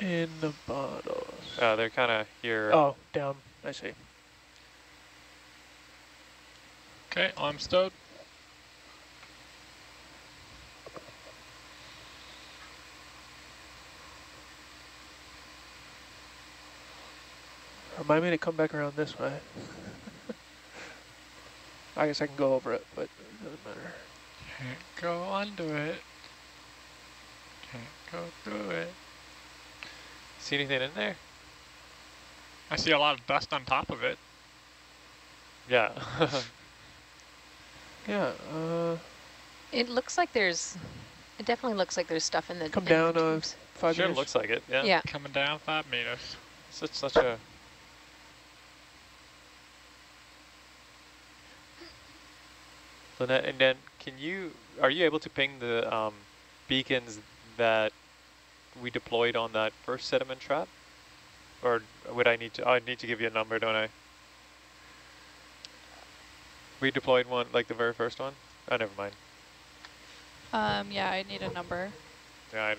In the bottles. Uh, they're kind of here. Oh, down. I see. Okay, I'm stowed. Remind me to come back around this way. I guess I can go over it, but it doesn't matter. Can't go under it. Can't go through it. See anything in there? I see a lot of dust on top of it. Yeah. Yeah, uh, It looks like there's, it definitely looks like there's stuff in the come in the down uh, tubes. five sure meters. looks like it. Yeah. Yeah. Coming down five meters. Such such a. Lynette, and then can you are you able to ping the um, beacons that we deployed on that first sediment trap, or would I need to? I need to give you a number, don't I? We deployed one like the very first one. Oh, never mind. Um, yeah, I need a number. Yeah.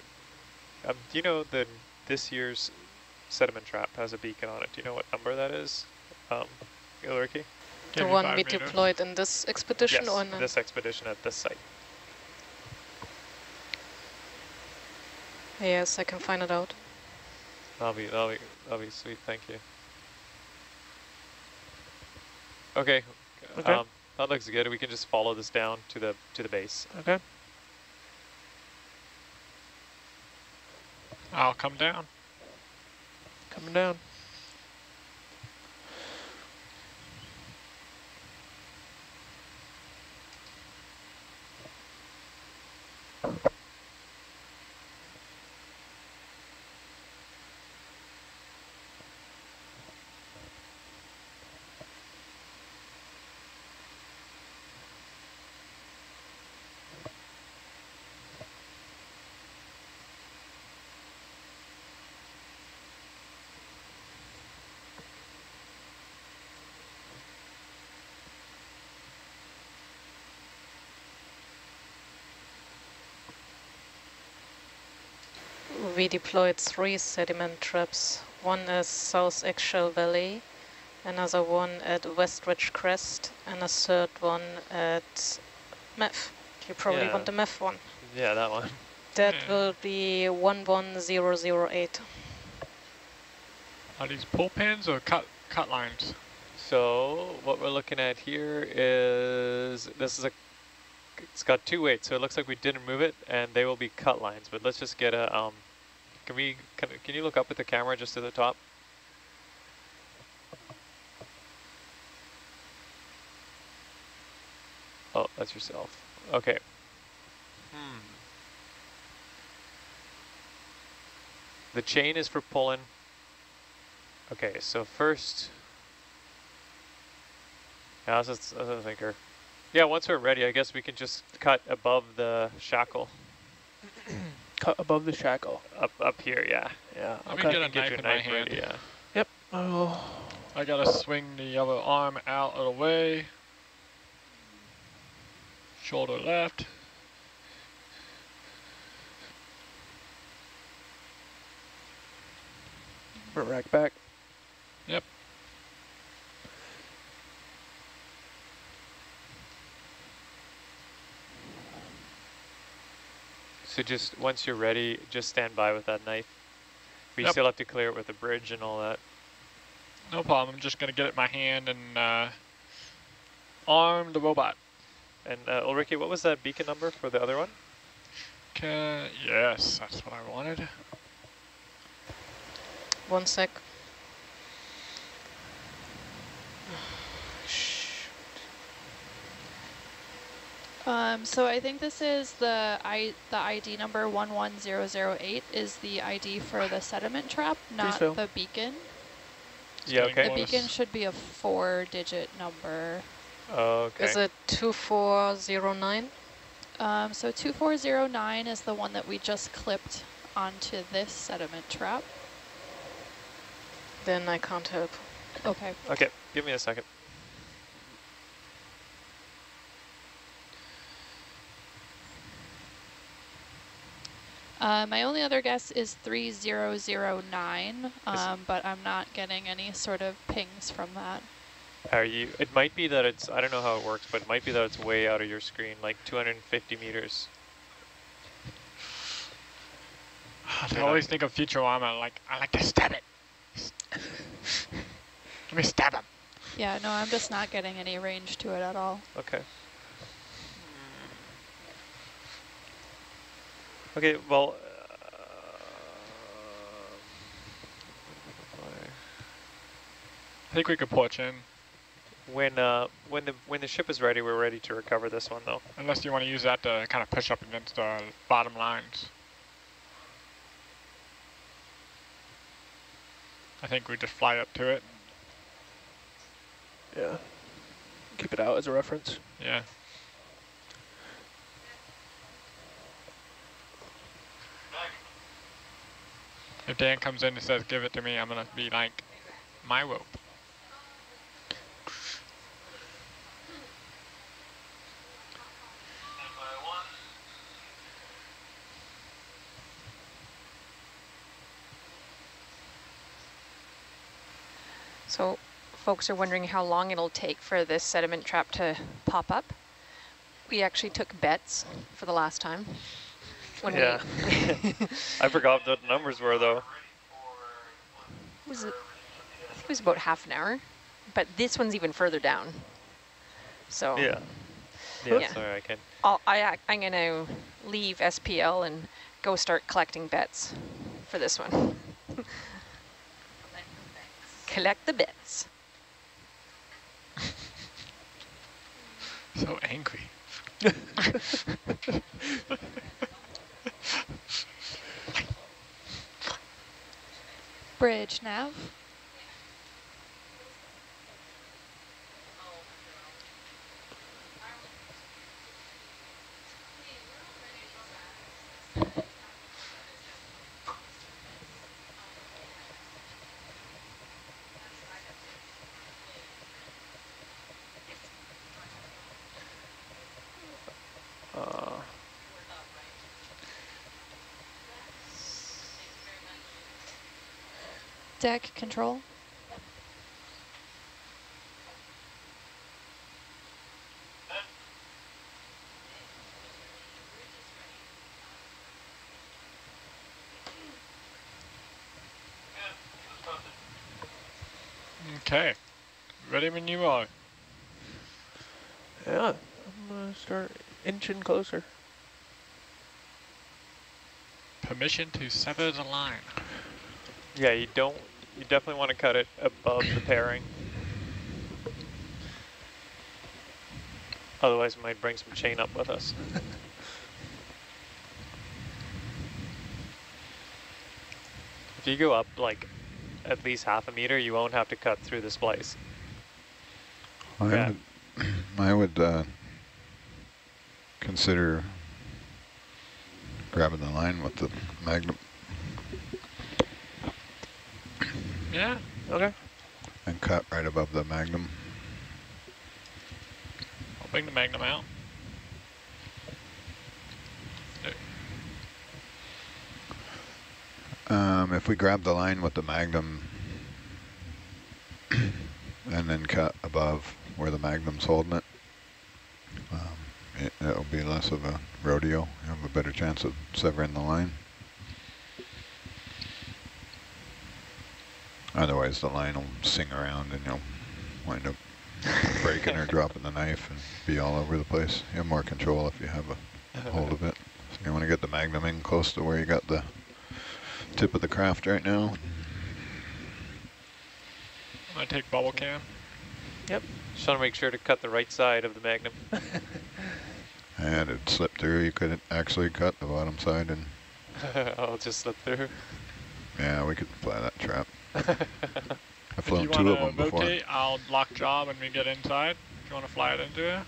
I, um, do you know that this year's sediment trap has a beacon on it? Do you know what number that is, um, Ulrike? The one we meters. deployed in this expedition yes, or in this expedition at this site. Yes, I can find it out. That'll be that'll be that'll be sweet. Thank you. Okay. Okay. Um, that looks good. We can just follow this down to the to the base. Okay. I'll come down. Coming down. We deployed three sediment traps. One is South Eggshell Valley, another one at West Ridge Crest, and a third one at MEF. You probably Yeah. want the MEF one. Yeah, that one. That Hmm. will be 11008. Are these pull pins or cut cut lines? So what we're looking at here is this is a it's got two weights, so it looks like we didn't move it, and they will be cut lines. But let's just get a um. Can we can, can you look up with the camera just to the top? Oh, that's yourself. Okay. Hmm. The chain is for pulling. Okay, so first. Yeah, that's a thinker. Yeah, once we're ready, I guess we can just cut above the shackle. Cut above the shackle. Up up here, yeah. Yeah. Let me Okay. get a Get knife your in my knife hand. ready, yeah. Yep. Oh. I gotta swing the other arm out of the way. Shoulder left. Rack back. Yep. So just once you're ready, just stand by with that knife. We Yep. still have to clear it with the bridge and all that. No problem. I'm just gonna get it in my hand and uh, arm the robot. And uh, Ulrike, what was that beacon number for the other one? Okay. Yes, that's what I wanted. One sec. Um, so I think this is the I the ID number 11008 is the ID for the sediment trap, not the beacon. Yeah, okay. The beacon should be a four-digit number. Okay. Is it 2409? Um, so 2409 is the one that we just clipped onto this sediment trap. Then I can't help. Okay. Okay, give me a second. Uh, my only other guess is 3009, um, but I'm not getting any sort of pings from that. Are you, it might be that it's, I don't know how it works, but it might be that it's way out of your screen, like 250 meters. I always think of Futurama, like, I like to stab it. Let me stab him. Yeah, no, I'm just not getting any range to it at all. Okay. Okay, well, uh, I think we could porch in, when uh, when the when the ship is ready, we're ready to recover this one though. unless you want to use that to kind of push up against the bottom lines. I think we just fly up to it. Yeah. Keep it out as a reference. Yeah. If Dan comes in and says, give it to me, I'm going to be like, my rope. So folks are wondering how long it'll take for this sediment trap to pop up. We actually took bets for the last time. When Yeah. we I forgot what the numbers were though. was it, I think it was about half an hour, but this one's even further down. So Yeah. Yeah, Yeah. sorry, I can. I'll, I, I'm going to leave SPL and go start collecting bets for this one. Collect the bets. So angry. Bridge nav. Deck control. Okay. Ready when you are. Yeah. I'm going to start inching closer. Permission to sever the line. Yeah, you don't. You definitely want to cut it above the pairing. Otherwise, we might bring some chain up with us. if you go up like at least half a meter, you won't have to cut through the splice. I Yeah. would, I would uh, consider grabbing the line with the magnum Yeah. Okay. and cut right above the magnum. I'll bring the magnum out. Um, if we grab the line with the magnum and then cut above where the magnum's holding it, um, it, it'll be less of a rodeo. You have a better chance of severing the line. Otherwise, the line will sing around and you'll wind up breaking or dropping the knife and be all over the place. You have more control if you have a hold of it. So you want to get the magnum in close to where you got the tip of the Kraft right now. I'm going to take bubble cam. Yep. Just want to make sure to cut the right side of the magnum. And it slipped through. You could actually cut the bottom side and I'll just slip through. yeah, we could fly that trap. I've If flown you two want of to them before. rotate, I'll lock jaw when we get inside. If you want to fly it into it.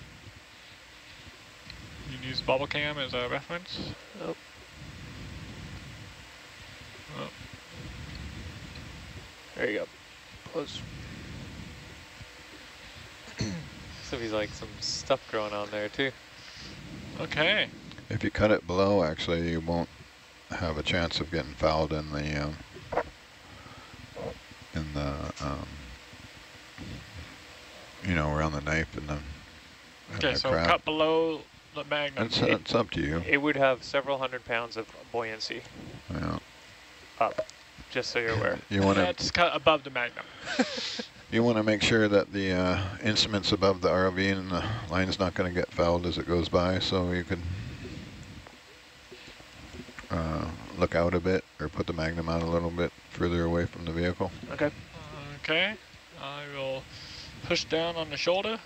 You can use bubble cam as a reference. Oh. Oh, There you go. Close. So he's like some stuff growing on there too. okay. If you cut it below, actually, you won't have a chance of getting fouled in the um, in the um, you know around the knife and the, and Okay, the so cut below the magnum. It's, it's up to you. It would have several hundred pounds of buoyancy Yeah. up, just so you're aware. You want to That's cut above the magnum. you want to make sure that the uh, instruments above the ROV and the line's not going to get fouled as it goes by, so you could uh, look out a bit or put the magnum out a little bit further away from the vehicle. Okay. Okay, push down on the shoulder.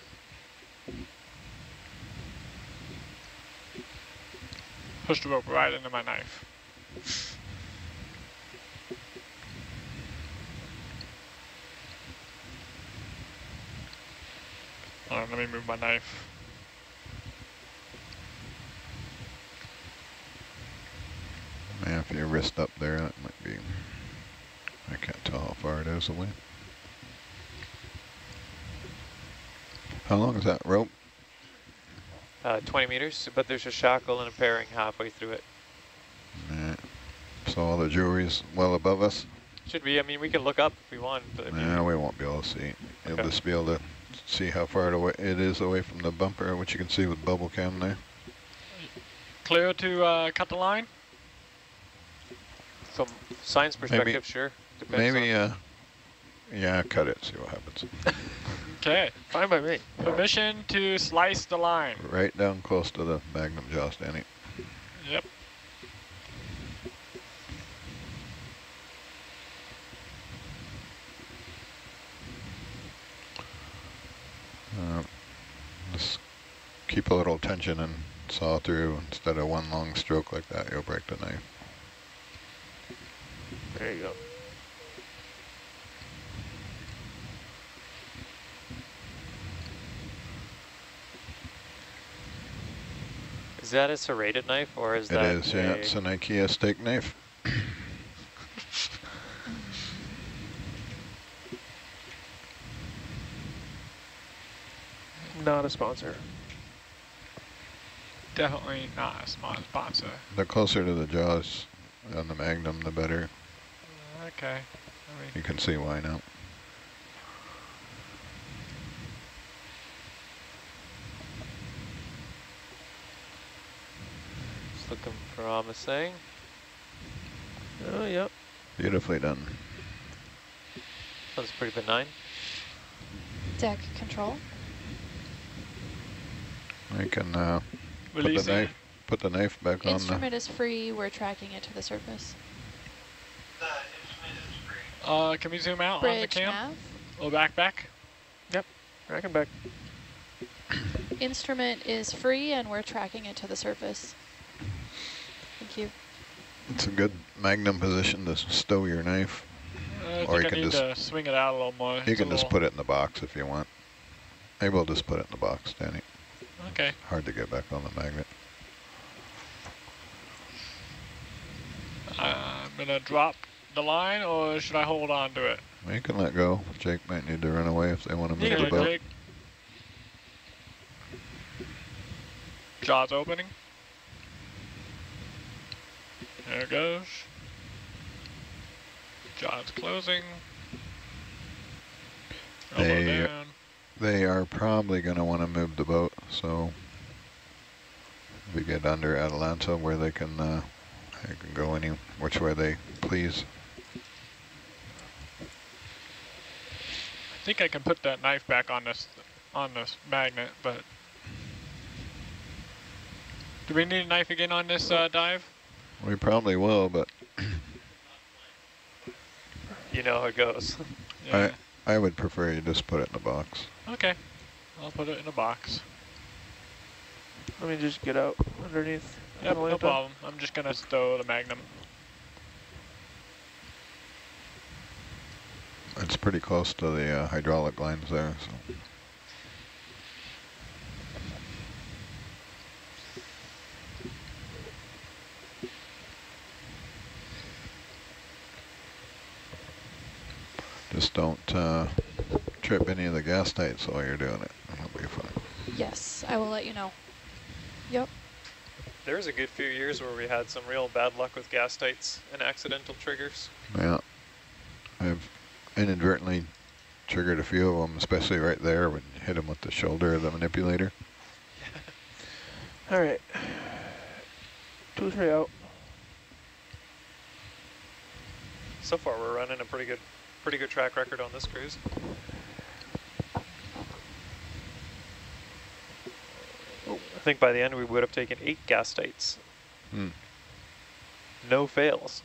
Push the rope right into my knife. Alright, let me move my knife. Yeah, if you wrist up there, that might be. I can't tell how far it is away. How long is that rope? Uh, 20 meters, but there's a shackle and a pairing halfway through it. Yeah. So all the jewelry's well above us? Should be, I mean, we can look up if we want, but I mean, we won't be able to see. You'll Okay. just be able to see how far it, away it is away from the bumper, which you can see with bubble cam there. Clear to uh, cut the line? from science perspective, sure. Depends Maybe, uh, yeah, cut it, see what happens. Okay, Fine by me. permission to slice the line. Right down close to the magnum jaw, Danny. Yep. Uh, just keep a little tension and saw through instead of one long stroke like that, you'll break the knife. There you go. Is that a serrated knife or is It that is, yeah, a- it's an IKEA steak knife. Not a sponsor. Definitely not a smart sponsor. The closer to the jaws on the magnum, the better. Okay. You can see why now. It's looking promising. Oh, yep. Beautifully done. Sounds pretty benign. Deck control. You can uh, put the knife, put the knife back on the. Instrument is free. We're tracking it to the surface. Uh, can we zoom out on the Bridge cam? nav. Oh, back, back. I can back. Instrument is free, and we're tracking it to the surface. Thank you. It's a good magnum position to stow your knife. Uh, Or you I can need just- to swing it out a little more. You can just put it in the box if you want. Maybe we'll just put it in the box, Danny. Okay. Hard to get back on the magnet. I'm gonna drop the line, or should I hold on to it? You can let go. Jake might need to run away if they want to move You the boat. Jake. Jaws opening. There it goes. Jaws closing. Elbow They- down. They are probably going to want to move the boat, so we get under Atalanta where they can uh, they can go any which way they please. I think I can put that knife back on this on this magnet, but do we need a knife again on this uh, dive? We probably will, but You know how it goes. Yeah. I would prefer you just put it in the box. Okay. I'll put it in a box. Let me just get out underneath. Yep, no problem. I'm just gonna stow the magnum. It's pretty close to the uh, hydraulic lines there, so just don't uh, trip any of the gas tights while you're doing it. It'll be fine. Yes, I will let you know. Yep. There was a good few years where we had some real bad luck with gas tights and accidental triggers. Yeah. I've inadvertently triggered a few of them, especially right there when you hit them with the shoulder of the manipulator. All right. Two, three out. So far, we're running a pretty good, pretty good track record on this cruise. I think by the end we would have taken eight gas. Hmm. No fails.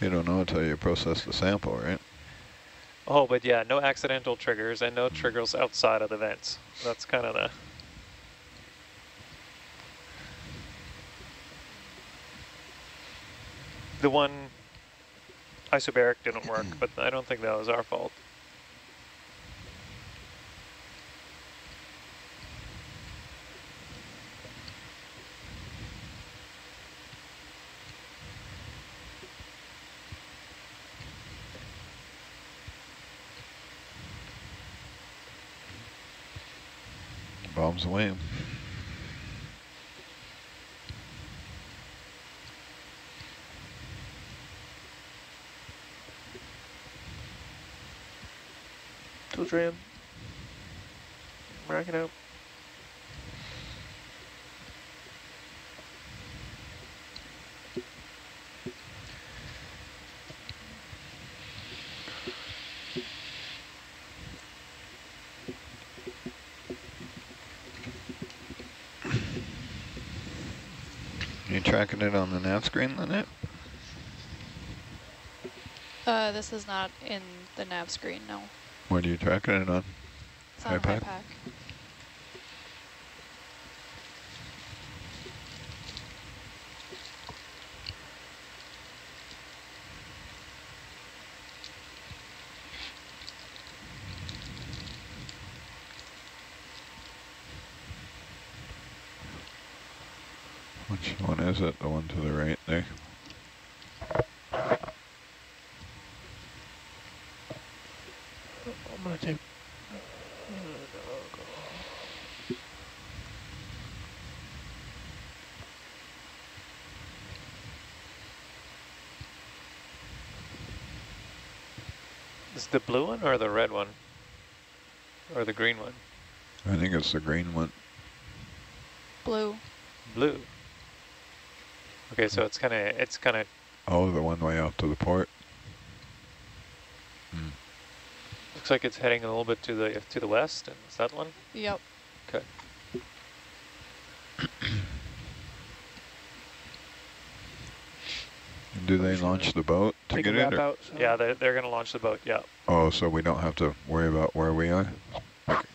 You don't know until you process the sample, right? Oh, but yeah, no accidental triggers and no triggers outside of the vents. That's kind of the... The one isobaric didn't work, mm-hmm. but I don't think that was our fault. Bombs away. Two, three in. Out. You tracking it on the nav screen, Lynette? Uh, this is not in the nav screen, no. What are you tracking it on? It's on? HiPAP. Which one is it? The one to the right there? I'm gonna take. Is the blue one or the red one? Or the green one? I think it's the green one. Blue. Blue. Okay, so it's kind of, it's kind of, Oh, the one way out to the port. Hmm. looks like it's heading a little bit to the, to the west, and is that one? Yep. Okay. Do they launch the boat to Take get a it? wrap out. So Yeah, they're, they're going to launch the boat, yeah. Oh, so we don't have to worry about where we are?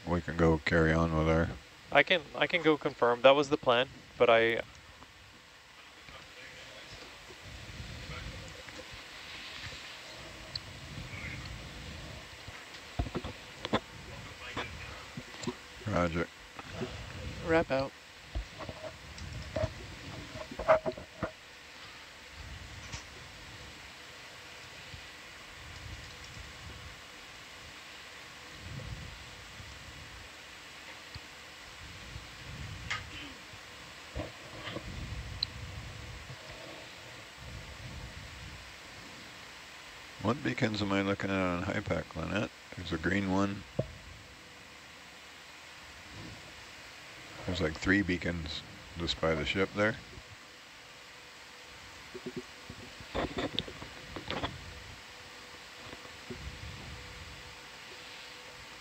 We can go carry on with our... I can, I can go confirm, that was the plan, but I, Roger. wrap out. What beacons am I looking at on HiPAP, Lynette? There's a green one. There's like three beacons just by the ship there.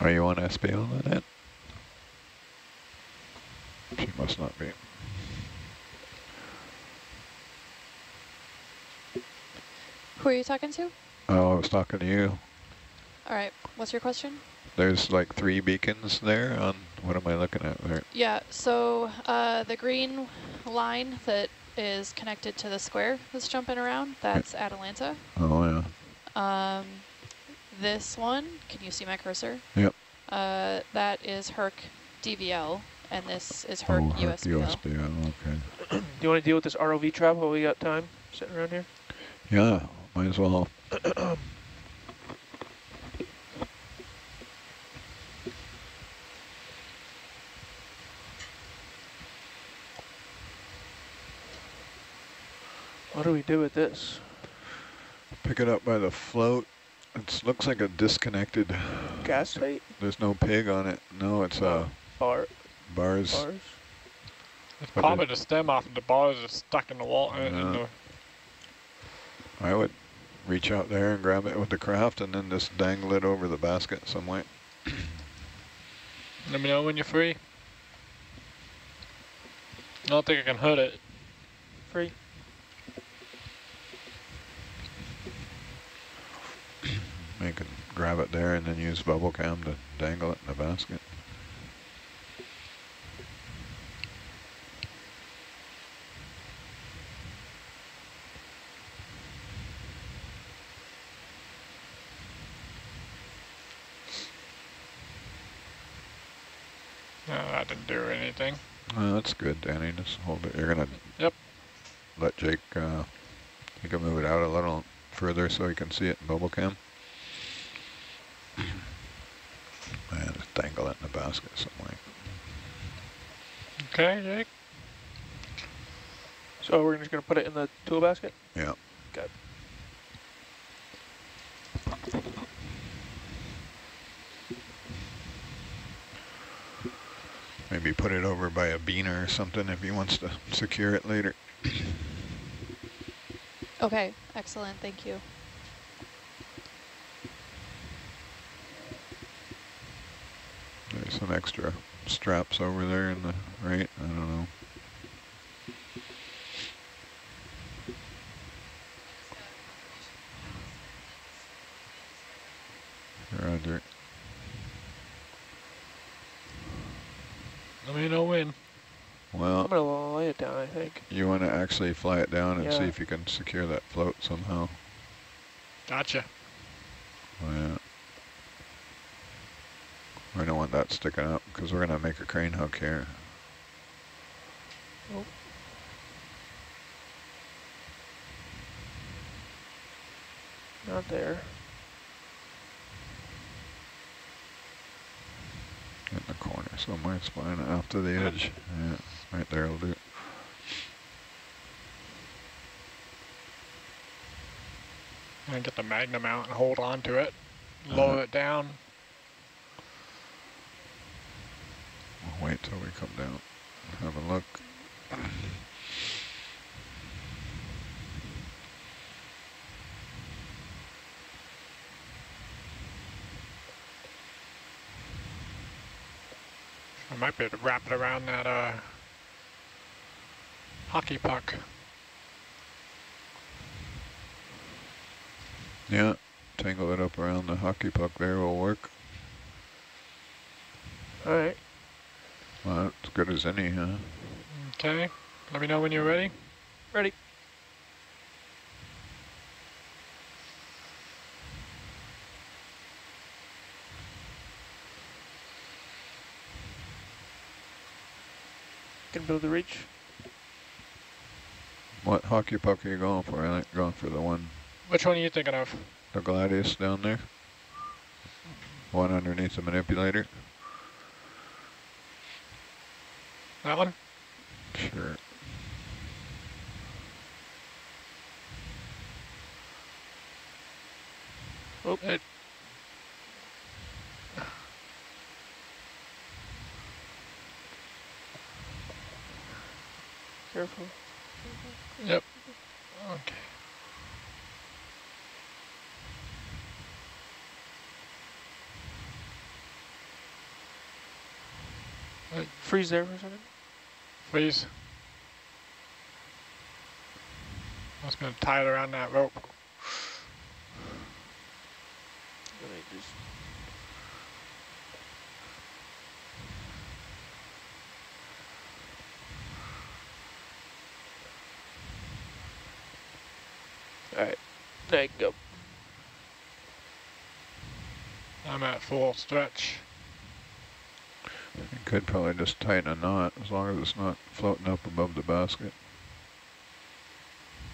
Are you on SPL, Lynette? She must not be. Who are you talking to? Oh, I was talking to you. All right. What's your question? There's like three beacons there on, what am I looking at there? Yeah, so uh, the green line that is connected to the square that's jumping around, that's Atalanta. Oh, yeah. Um, this one, can you see my cursor? Yep. Uh, that is Herc DVL, and this is Herc Oh, Herc Herc USBL. USBL, okay. Do you want to deal with this ROV trap while we got time sitting around here? Yeah, might as well. do we do with this? Pick it up by the float. It looks like a disconnected, Gas tight? there's no pig on it. No, it's uh, Bar, bars. bars? It's But probably the stem off of the bars is stuck in the water. in the, I would reach out there and grab it with the Kraft and then just dangle it over the basket some way. let me know when you're free. I don't think I can hurt it. Free? You can grab it there and then use bubble cam to dangle it in the basket. No, that didn't do anything. Uh, that's good, Danny. Just hold it. You're gonna Yep. let Jake. Uh, you can move it out a little further so you can see it in bubble cam. And just dangle it in the basket some way. Okay, Jake. So we're just gonna put it in the tool basket? Yeah. Good. Maybe put it over by a beaner or something if he wants to secure it later. Okay, excellent, thank you. There's some extra straps over there in the right. I don't know. Roger. Let me know when. Well, I'm gonna lay it down, I think. you want to actually fly it down and see if you can secure that float somehow. Gotcha. Oh, yeah. We don't that sticking up because we're going to make a crane hook here. Not there. In the corner somewhere, spine it off to the edge. Yeah, right there will do. And get the magnum out and hold on to it. Lower Uh-huh. it down. Wait till we come down and have a look. I might be able to wrap it around that uh, hockey puck. Yeah, tangle it up around the hockey puck there will work. Alright. Well, that's good as any, huh? Okay. Let me know when you're ready. Ready. Can build the reach. What hockey puck are you going for? I like going for the one, Which one are you thinking of? the Gladius down there. One underneath the manipulator. That one? Sure. Oh, It, careful. yep. Okay. Freeze there for a second. Freeze. I was going to tie it around that rope. Just Alright, now you go. I'm at full stretch could probably just tighten a knot as long as it's not floating up above the basket.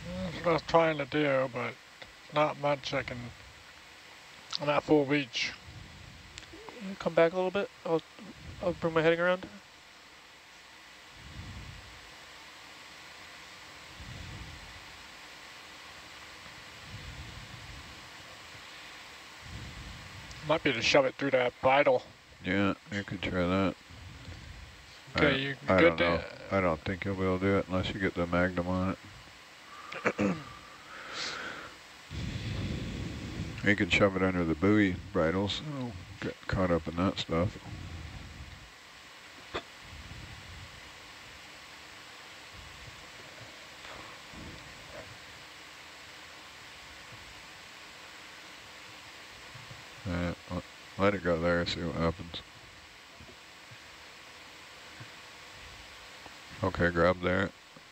Mm, That's what I was trying to do, but not much I can, not full reach. Come back a little bit. I'll, I'll bring my heading around. Might be to shove it through that bridle. Yeah, you could try that. I- Okay, you I good don't know. I don't think you'll be able to do it unless you get the Magnum on it. you can shove it under the buoy bridles. It'll get caught up in that stuff. Uh, let it go there, see what happens. Okay, grab that.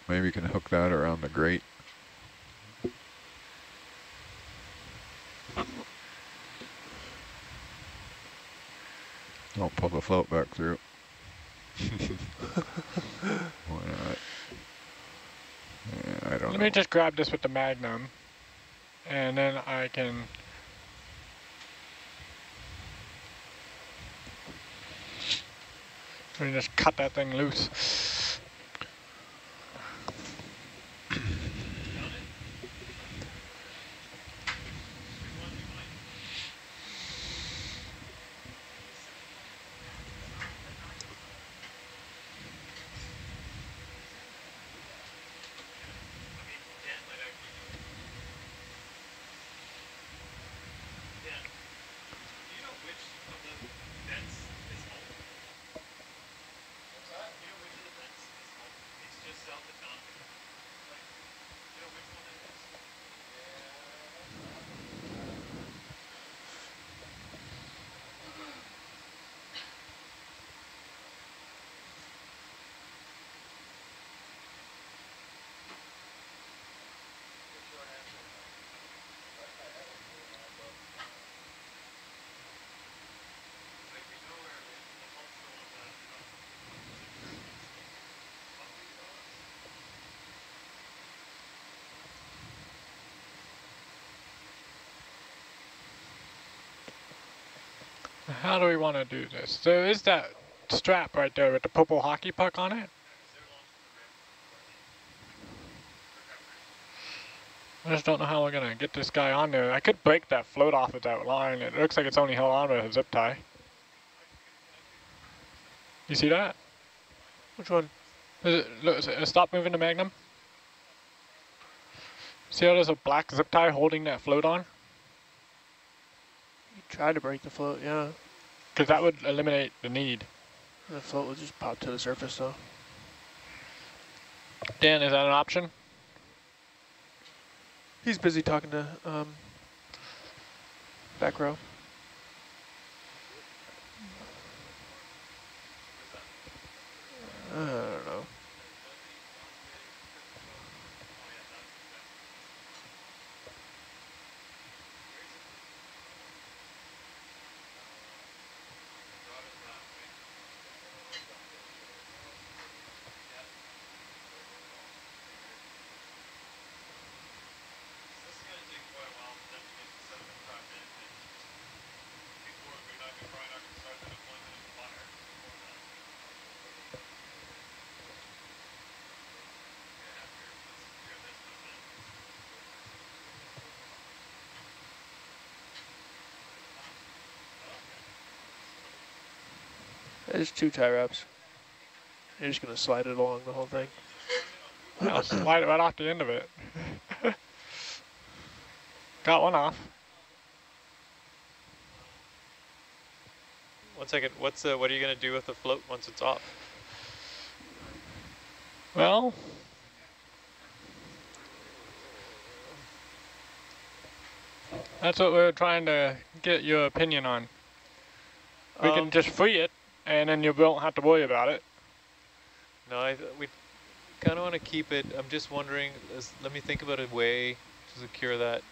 Maybe you can hook that around the grate. Don't pull the float back through. Why not? Yeah, I don't Let know. me just grab this with the magnum, and then I can. Let me just cut that thing loose. How do we want to do this? There is that strap right there with the purple hockey puck on it. I just don't know how we're gonna get this guy on there. I could break that float off of that line. It looks like it's only held on with a zip tie. You see that? Which one? Is it, look, is it- stop moving the magnum. See how there's a black zip tie holding that float on? You tried to break the float, yeah. Because that would eliminate the need. The float will just pop to the surface though. Dan, is that an option? He's busy talking to um, back row. I don't know. There's two tie wraps. You're just gonna slide it along the whole thing. I'll slide it right off the end of it. Got one off. One second. What's uh, what are you gonna do with the float once it's off? Well, that's what we're trying to get your opinion on. We Um, can just free it, and then you won't have to worry about it. No, I, th- we kind of want to keep it. I'm just wondering. Is, let me think about a way to secure that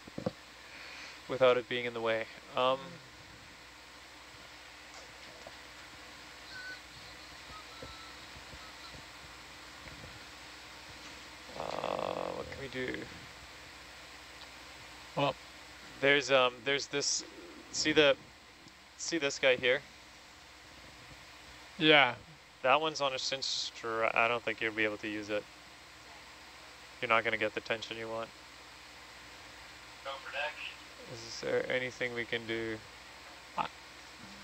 without it being in the way. Um, uh, what can we do? Well, There's um, there's this. See the, see this guy here. Yeah. That one's on a cinch strap. I don't think you'll be able to use it. You're not going to get the tension you want. Is there anything we can do?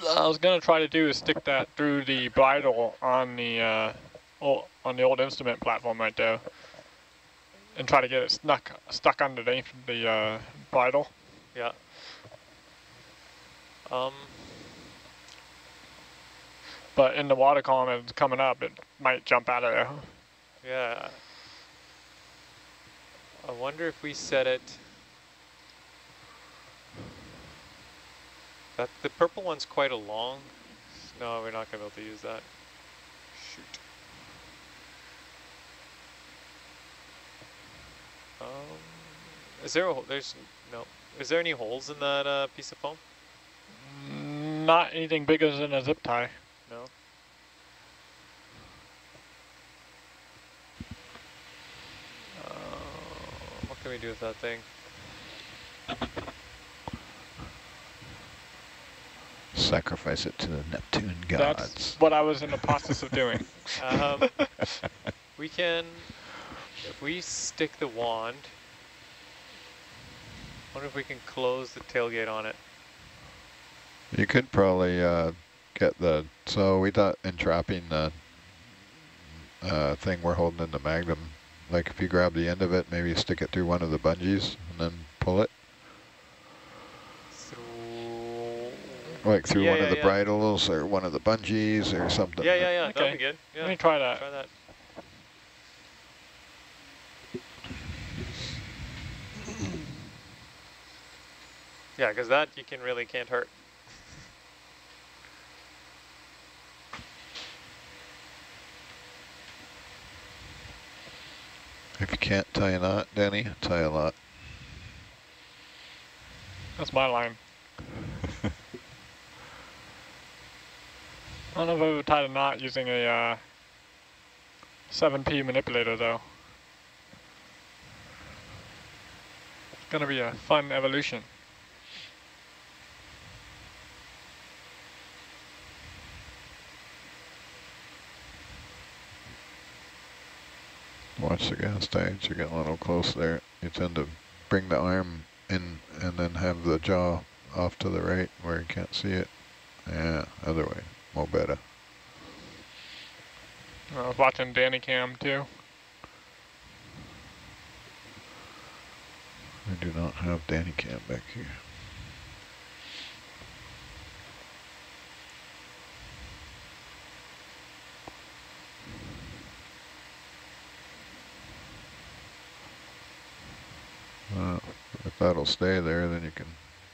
I was gonna try to do is stick that through the bridle on the uh, old, on the old instrument platform right there, and try to get it stuck stuck underneath the uh, bridle. Yeah. Um, But in the water column it's coming up, it might jump out of there. yeah. I wonder if we set it. That the purple one's quite a long. No, we're not gonna be able to use that. Shoot. Um, is there a hole? There's no. Is there any holes in that uh, piece of foam? Not anything bigger than a zip tie. No. Uh, what can we do with that thing? Sacrifice it to the Neptune gods. That's what I was in the process of doing. Um, we can, if we stick the wand, wonder if we can close the tailgate on it. You could probably uh, get the, so we thought entrapping the uh, thing we're holding in the Magnum, like if you grab the end of it, maybe stick it through one of the bungees and then pull it, Through. like through Yeah, one yeah, of the yeah. bridles or one of the bungees or something. Yeah, yeah, yeah. That'd Okay. be good. Let me try that. Try that. Yeah, because that you can really can't hurt. If you can't tie a knot, Danny, tie a lot. That's my line. I don't know if I ever tied a knot using a uh, 7P manipulator though. It's gonna be a fun evolution. Watch the gas stage, you get a little close there. You tend to bring the arm in and then have the jaw off to the right where you can't see it. Yeah, other way, more better. I was watching Danny Cam too. We do not have Danny Cam back here. Uh, if that'll stay there, then you can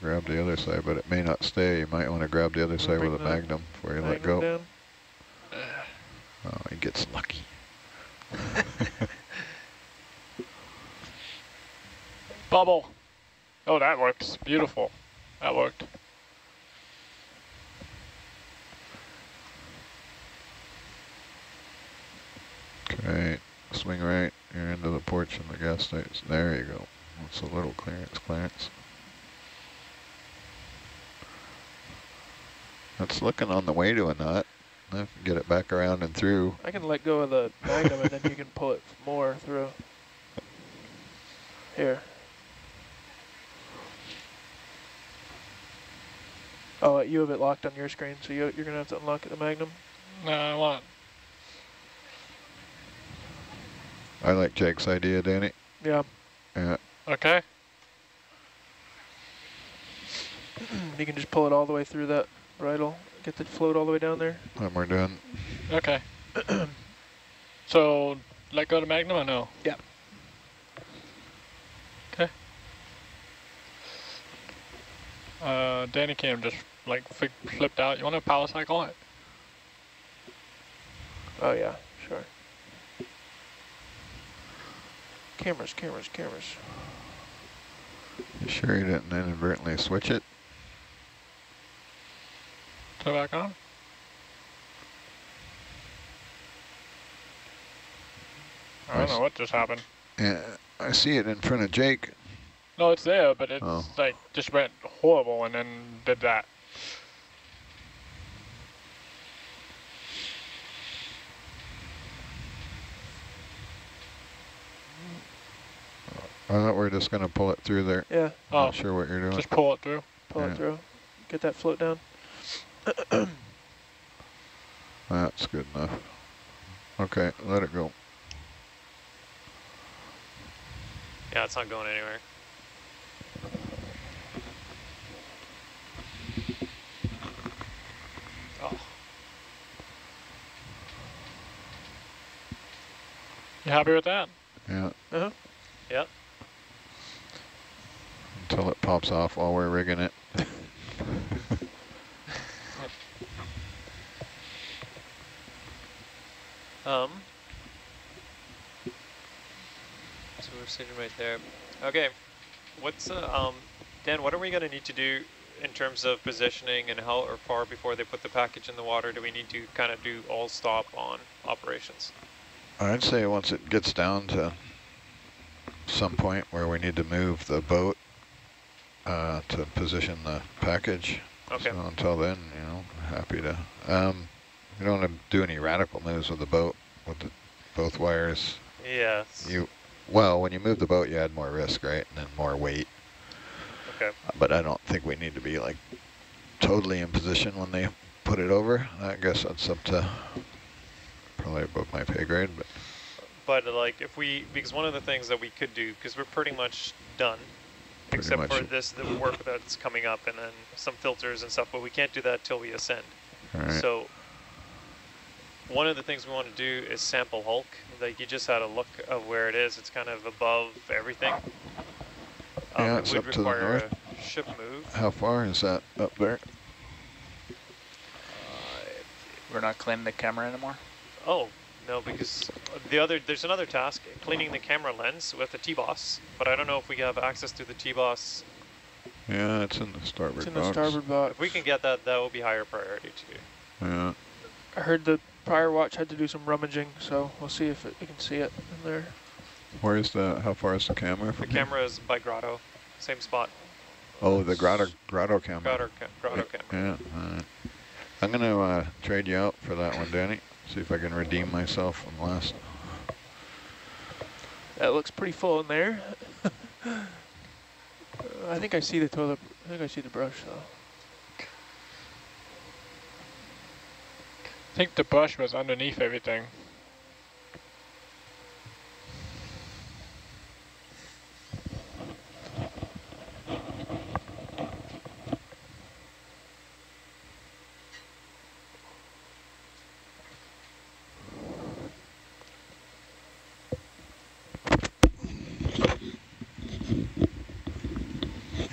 grab the other side, but it may not stay. You might want to grab the other Wanna side with a the magnum before you let go. down. Oh, he gets lucky. Bubble! Oh, that works. Beautiful. That worked. Okay, swing right, you're into the porch and the gas station. There you go. That's a little clearance, clearance. That's looking on the way to a knot. I can get it back around and through. I can let go of the magnum and then you can pull it more through. Here. Oh, you have it locked on your screen, so you, you're gonna have to unlock the magnum. No, I want. I like Jake's idea, Danny. Yeah, Yeah, Okay. you can just pull it all the way through that bridle, get the float all the way down there. and we're done. Okay. so, let go to Magnum or no? Yeah. Okay. Uh, Danny Cam just like flipped out. You want to power cycle it? Oh yeah, sure. Cameras, cameras, cameras. You sure you didn't inadvertently switch it? Turn back on. I don't Nice. know what just happened. Yeah, I see it in front of Jake. No, it's there, but it's Oh. like just went horrible and then did that. I thought we are just gonna pull it through there. Yeah, Oh, Not sure what you're doing. just pull it through. pull Yeah. it through. Get that float down. That's good enough. Okay, let it go. Yeah, it's not going anywhere. Oh, You happy with that? Yeah. Uh-huh. Yep. Until it pops off while we're rigging it. Um. So we're sitting right there. Okay. What's uh, um, Dan? What are we gonna need to do in terms of positioning and how or far before they put the package in the water? Do we need to kind of do all stop on operations? I'd say once it gets down to some point where we need to move the boat uh, to position the package. Okay. So until then, you know, happy to. Um, you don't want to do any radical moves with the boat with the, both wires. Yes. You, well, when you move the boat, you add more risk, right, and then more weight. Okay. But I don't think we need to be like totally in position when they put it over. I guess that's up to probably above my pay grade, but But like if we, because one of the things that we could do, because we're pretty much done, except much. for this, the work that's coming up and then some filters and stuff, but we can't do that till we ascend. all right. So one of the things we want to do is sample Hulk. Like you just had a look of where it is. It's kind of above everything. Um, Yeah, it it's would up to the north. a ship move. How far is that up there? We're not cleaning the camera anymore? Oh, no, because the other, there's another task, cleaning the camera lens with the T-Boss, but I don't know if we have access to the T-Boss. Yeah, it's in the starboard It's in the starboard box. If we can get that, that will be higher priority too. Yeah. I heard the prior watch had to do some rummaging, so we'll see if it, we can see it in there. Where is the, how far is the camera The from here? camera is by Grotto, same spot, Oh, the grotto, grotto camera. Grotto, ca grotto camera. Yeah, all right. I'm going to uh, trade you out for that one, Danny. See if I can redeem myself from last. That looks pretty full in there. Uh, I think I see the toilet. I think I see the brush though. I think the brush was underneath everything.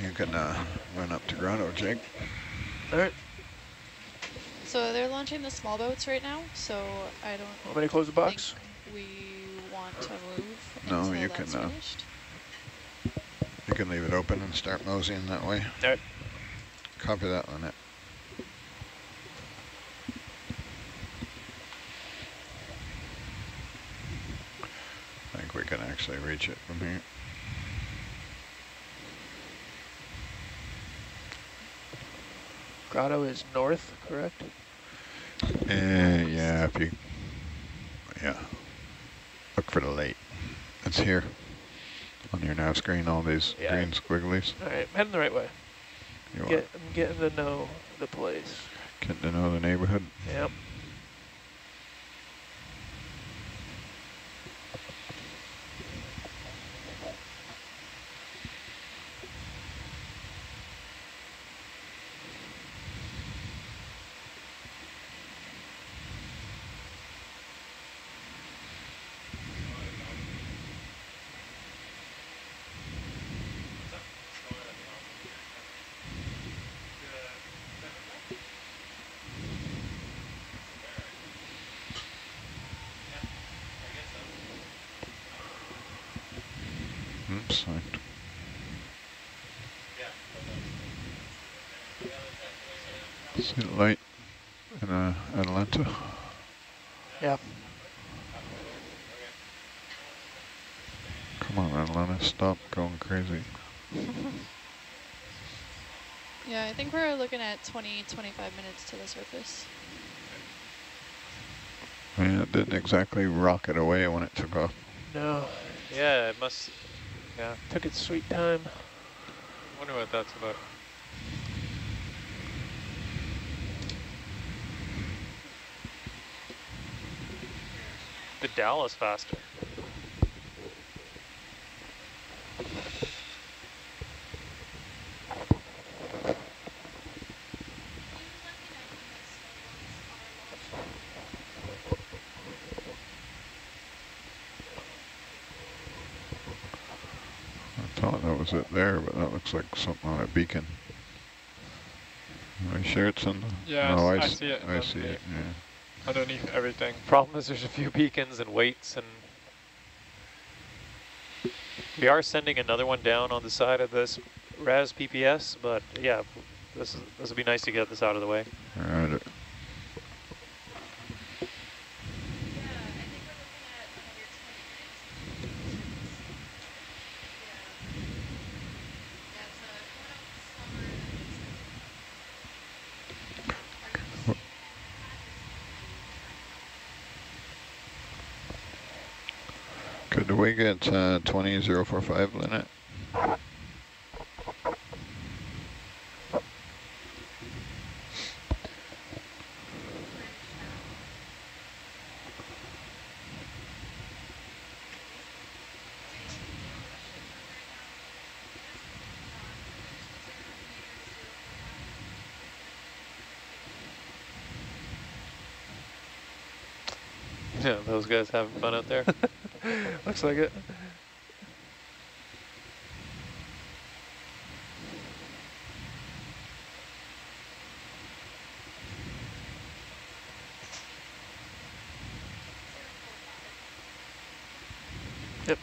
You can uh, run up to grotto, Jake. All right, So they're launching the small boats right now, so I don't want me to close the box? we want to move No, until you that's can, uh. You can leave it open and start moseying that way. All right. Copy that, Lynette. I think we can actually reach it from here. Grotto is north, correct? Uh, yeah, if you, yeah. Look for the light. It's here on your nav screen, all these Yeah. green squigglies. All right, heading the right way. You are I'm getting to know the place. getting to know the neighborhood. Yep. stop going crazy. yeah, I think we're looking at 20, 25 minutes to the surface. Yeah, it didn't exactly rocket away when it took off. No. Yeah, it must. Yeah, took its sweet time. I wonder what that's about. The Dallas faster. Looks like something on a beacon. Are you sure it's in the? Yeah, no, I I, s- I s- see it I see it, yeah. Underneath everything. Problem is there's a few beacons and weights and we are sending another one down on the side of this RAS PPS, but yeah, this is this would be nice to get this out of the way. All right. Could we get uh, 20045 Lynette? Yeah, those guys having fun out there. Looks like it. Yep.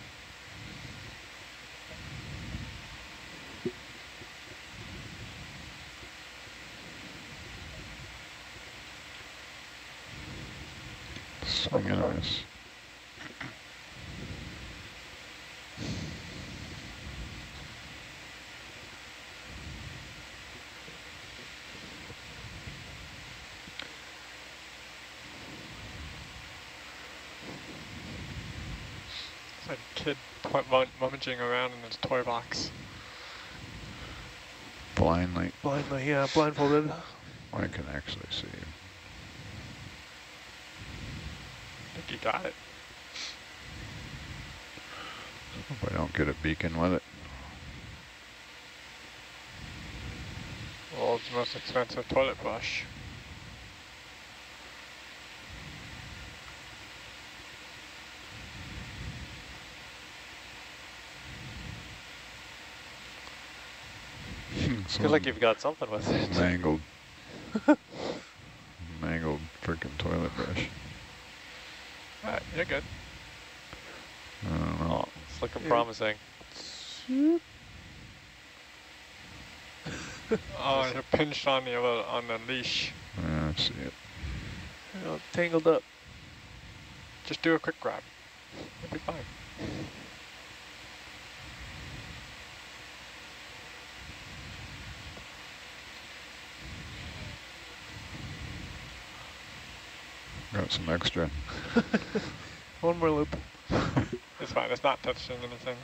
Swing and a miss. It's like a mum- rummaging around in his toy box. Blindly. Blindly, yeah, blindfolded. I can actually see you. I think he got it. Hope I don't get a beacon with it. World's most expensive toilet brush. It's good like you've got something with it. mangled, mangled freaking toilet brush. Alright, you're good. I don't know. Oh, it's looking Yeah. promising. Oh, you're pinched on the other, on the leash. Yeah, I see it. You know, tangled up. Just do a quick grab. You'll be fine. Got some extra. One more loop. It's fine. It's not touching anything.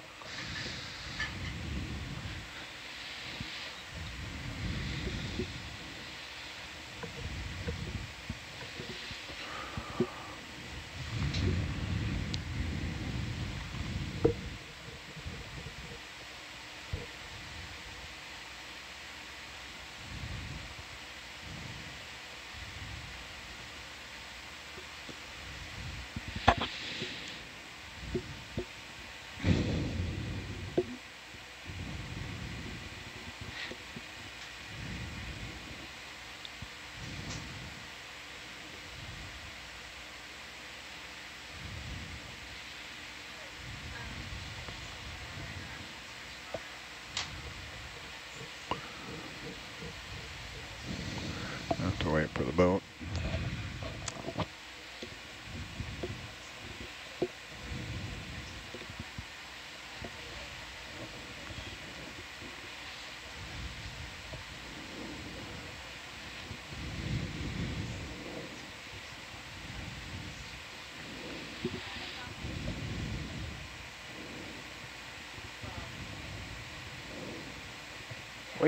Have to wait for the boat.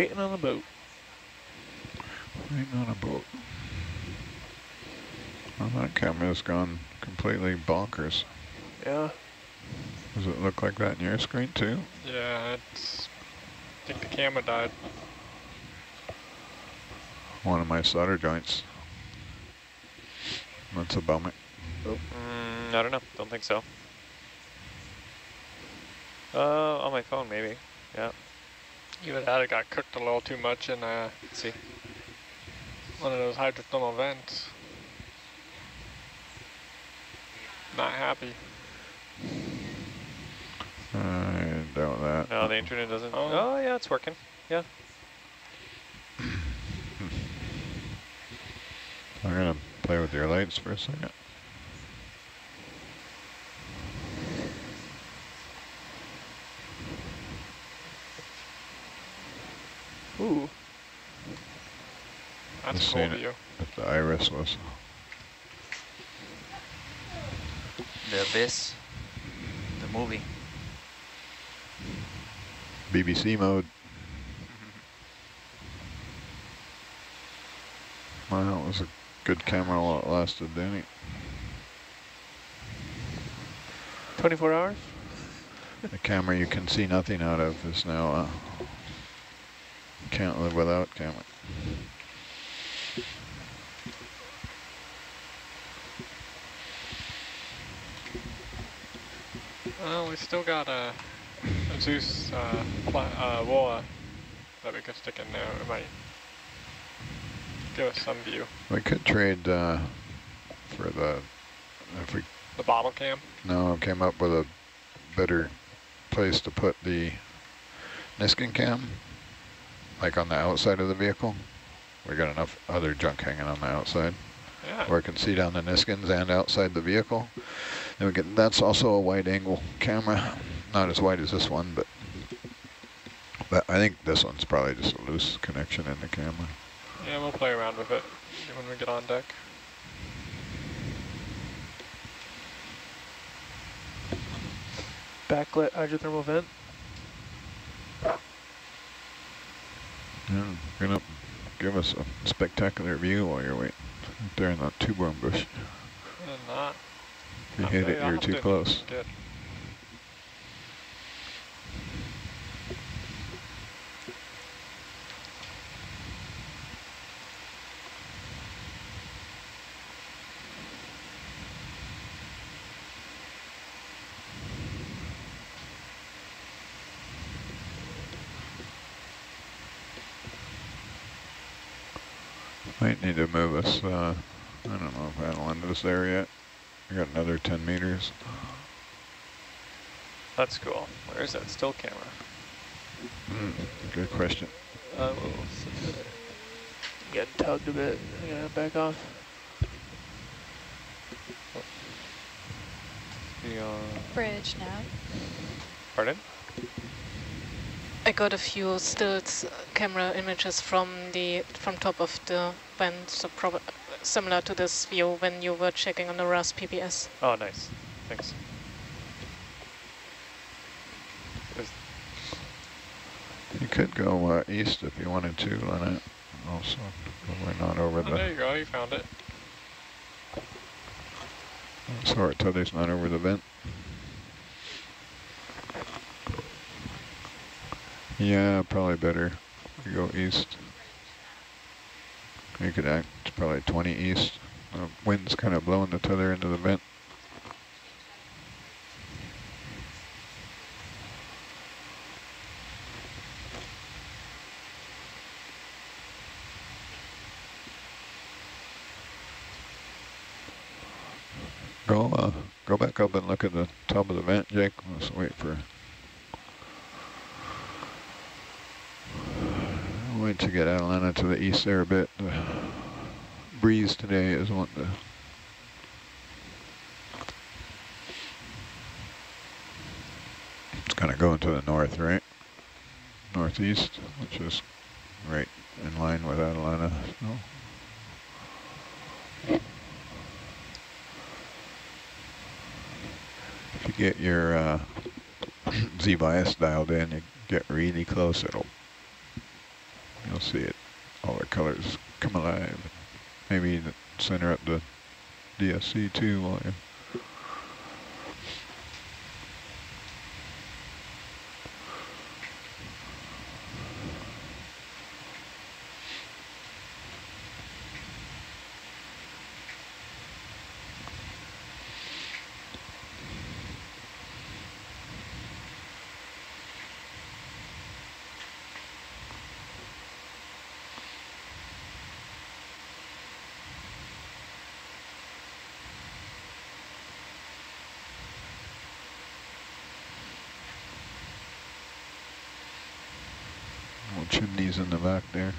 Waiting on a boat. Waiting on a boat. Well, that camera's gone completely bonkers. Yeah. Does it look like that in your screen too? Yeah, it's. I think the camera died. One of my solder joints. That's a bummer. Mm, I don't know. Don't think so. Uh, on my phone maybe. Yeah. Either that it got cooked a little too much in uh, Let's see. one of those hydrothermal vents. Not happy. I doubt that. No, the internet doesn't. Oh. Oh, yeah, it's working. Yeah. I'm gonna play with your lights for a second. Ooh. That's Just a cool seen it. view. If the iris was. The Abyss, the movie. BBC mode. Wow, it was a good camera while it lasted, didn't it? 24 hours? The camera you can see nothing out of is now, uh, can't live without camera. Well, we still got a, a Zeus uh, uh, that we could stick in there. It might give us some view. We could trade uh, for the, if we The bottle cam. no came up with a better place to put the Niskin cam, like on the outside of the vehicle. We got enough other junk hanging on the outside. Yeah. where I can see down the Niskins and outside the vehicle. Then we get, that's also a wide angle camera, not as wide as this one, but but I think this one's probably just a loose connection in the camera. Yeah, we'll play around with it when we get on deck. Backlit hydrothermal vent. Yeah, gonna give us a spectacular view while you're waiting there in that two-worm bush. Not. If you hit it, you're too close Might need to move us. Uh, I don't know if Atalanta's there yet. We got another 10 meters. That's cool. Where is that still camera? Mm, good question. Uh, we'll s- Getting tugged a bit. Yeah, back off. the, uh, Bridge now. pardon? I got a few stills uh, camera images from the from top of the vent, so probably similar to this view when you were checking on the RAS PPS. Oh, nice. Thanks. You could go uh, east if you wanted to, Lynette. Also, but we're not over oh, the. there you go. You found it. Sorry, Tothy's not over the vent. Yeah, probably better. We go east. You could act probably 20 east. The wind's kind of blowing the tether into the vent. Go, uh, go back up and look at the top of the vent, Jake. Let's wait for. Wait to get Atalanta to the east there a bit. Breeze today is wanting to. It's gonna go into the north, right? Northeast, which is right in line with Atalanta. If you get your uh, Z-bias dialed in, you get really close, it'll, you'll see it, all the colors come alive. Maybe center up the DSC too while you In the back there.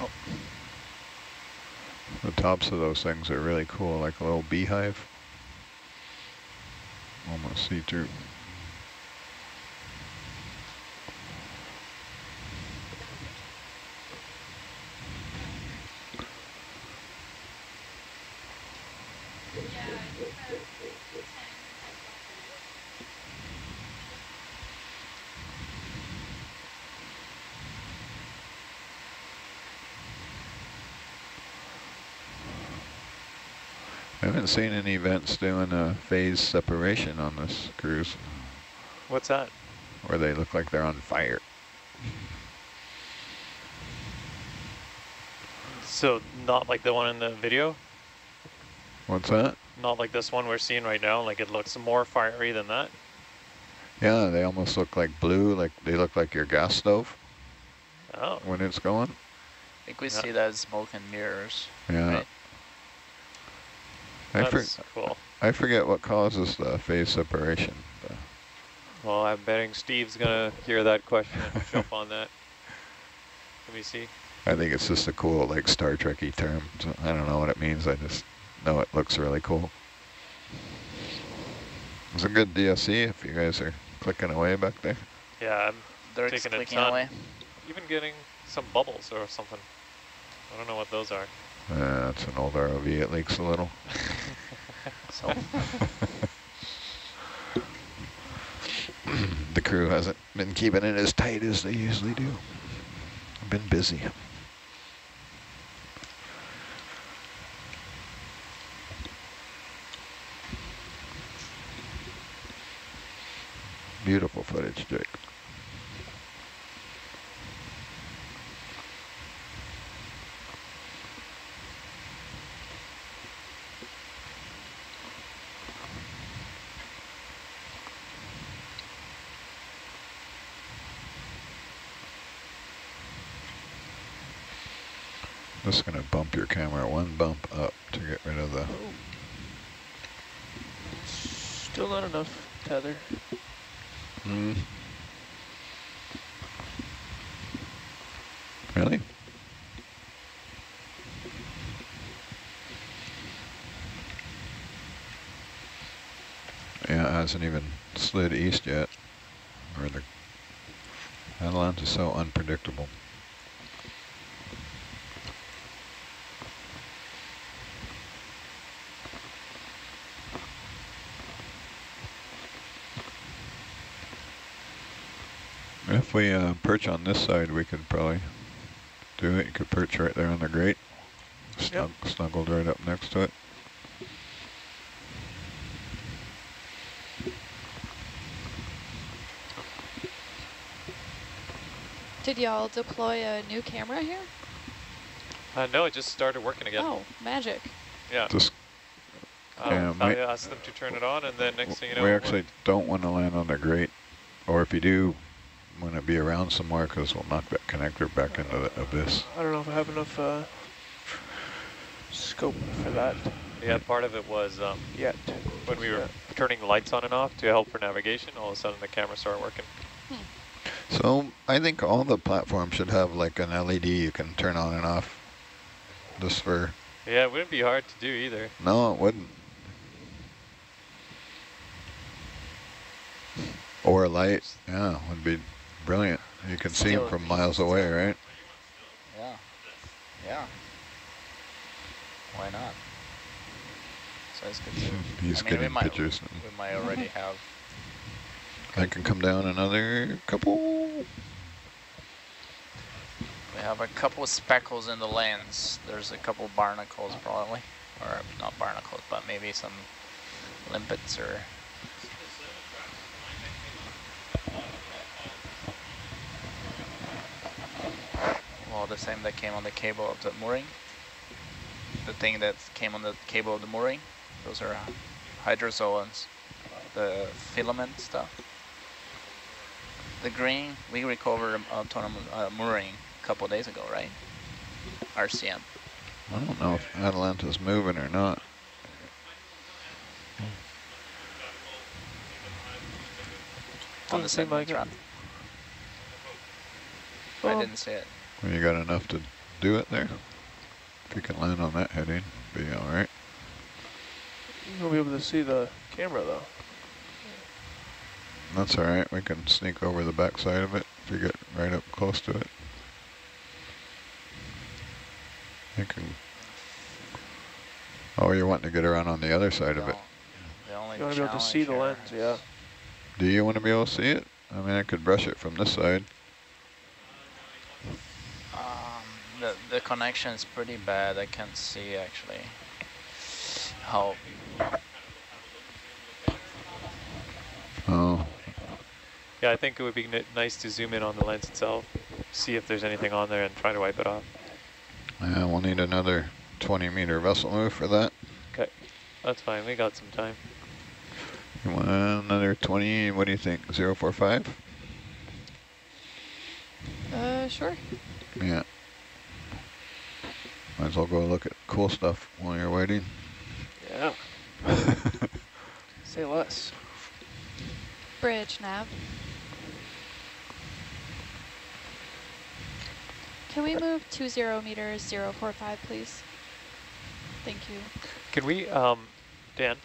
Oh. The tops of those things are really cool, like a little beehive. Almost see-through. I haven't seen any events doing a phase separation on this cruise What's that? where they look like they're on fire. So not like the one in the video? What's that? Not like this one we're seeing right now, like it looks more fiery than that? Yeah, they almost look like blue, like they look like your gas stove Oh, when it's going. I think we Yeah. see that as smoke and mirrors. Yeah. Right. I, for, cool. I forget what causes the phase separation. but- Well, I'm betting Steve's gonna hear that question and jump on that. Let me see. I think it's just a cool, like Star Trekky term. So I don't know what it means. I just know it looks really cool. It's a good DSC if you guys are clicking away back there. Yeah, I'm They're Taking a clicking ton. away. even getting some bubbles or something. I don't know what those are. Uh, it's an old ROV. It leaks a little. So the crew hasn't been keeping it as tight as they usually do. I've been busy. Beautiful footage, Jake. Just gonna bump your camera one bump up to get rid of the. Still not enough tether. Mm. Really? Yeah, it hasn't even slid east yet. Or the Atalanta is so unpredictable. If we uh, perch on this side, we could probably do it. You could perch right there on the grate, snug, snuggled right up next to it. Did y'all deploy a new camera here? Uh, no, it just started working again. Oh, magic. Yeah. Just Um, yeah, I asked them to turn it on, and then next thing you know, we actually went- don't want to land on the grate, or if you do, want to be around somewhere because we'll knock that connector back into the abyss. I don't know if I have enough uh, scope for that yeah, part of it was um, yet. when we were Yeah. turning the lights on and off to help for navigation. All of a sudden, the camera started working. So I think all the platforms should have like an LED you can turn on and off, just for. Yeah, it wouldn't be hard to do either. No, it wouldn't. Or a light, yeah, would be brilliant. You can see Still- from miles away, right? yeah, yeah. Why not? So it's good to. He's I mean, we getting might, pictures. We might already have. I can come down another couple. We have a couple of speckles in the lens. There's a couple barnacles probably, or not barnacles, but maybe some limpets or. Well, the same that came on the cable of the mooring. The thing that came on the cable of the mooring. Those are hydrozoans, the filament stuff. The green, we recovered autonomous uh, mooring a couple days ago, right? RCM. I don't know if Atalanta's moving or not. on the Doesn't seem sediment like it. trap. I didn't see it. Well, you got enough to do it there? If you can land on that heading, be all right. You'll be able to see the camera though. That's all right. We can sneak over the back side of it if you get right up close to it. You can. Oh, you're wanting to get around on the other side of it. The only You want to be able to see the lens, here yeah. Do you want to be able to see it? I mean, I could brush it from this side. Um, the the connection is pretty bad. I can't see actually how. Yeah, I think it would be n nice to zoom in on the lens itself, see if there's anything on there and try to wipe it off. yeah, we'll need another 20 meter vessel move for that. Okay, that's fine. We got some time. You want another 20, what do you think, 045? Uh, sure. Yeah. Might as well go look at cool stuff while you're waiting. Yeah. Say less. Bridge nav. Can we move 20 meters 045, please? Thank you. Can we, um, Dan,